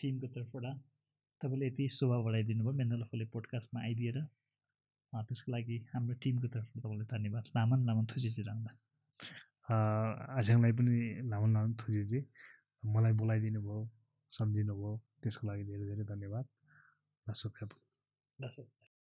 टिमको तर्फबाट तपाईँले यति शोभा बढाइदिनु भयो मेन्दल फले पोडकास्टमा आइदिएर। त्यसको लागि हाम्रो टिमको तर्फबाट तपाईँलाई धन्यवाद। लामन लामन चाहिँ राम्रा आछ्याङलाई पनि लामो लामो थुजेजी मलाई बोलाइदिनु भयो सम्झिनु भयो। त्यसको लागि धेरै धेरै धन्यवाद।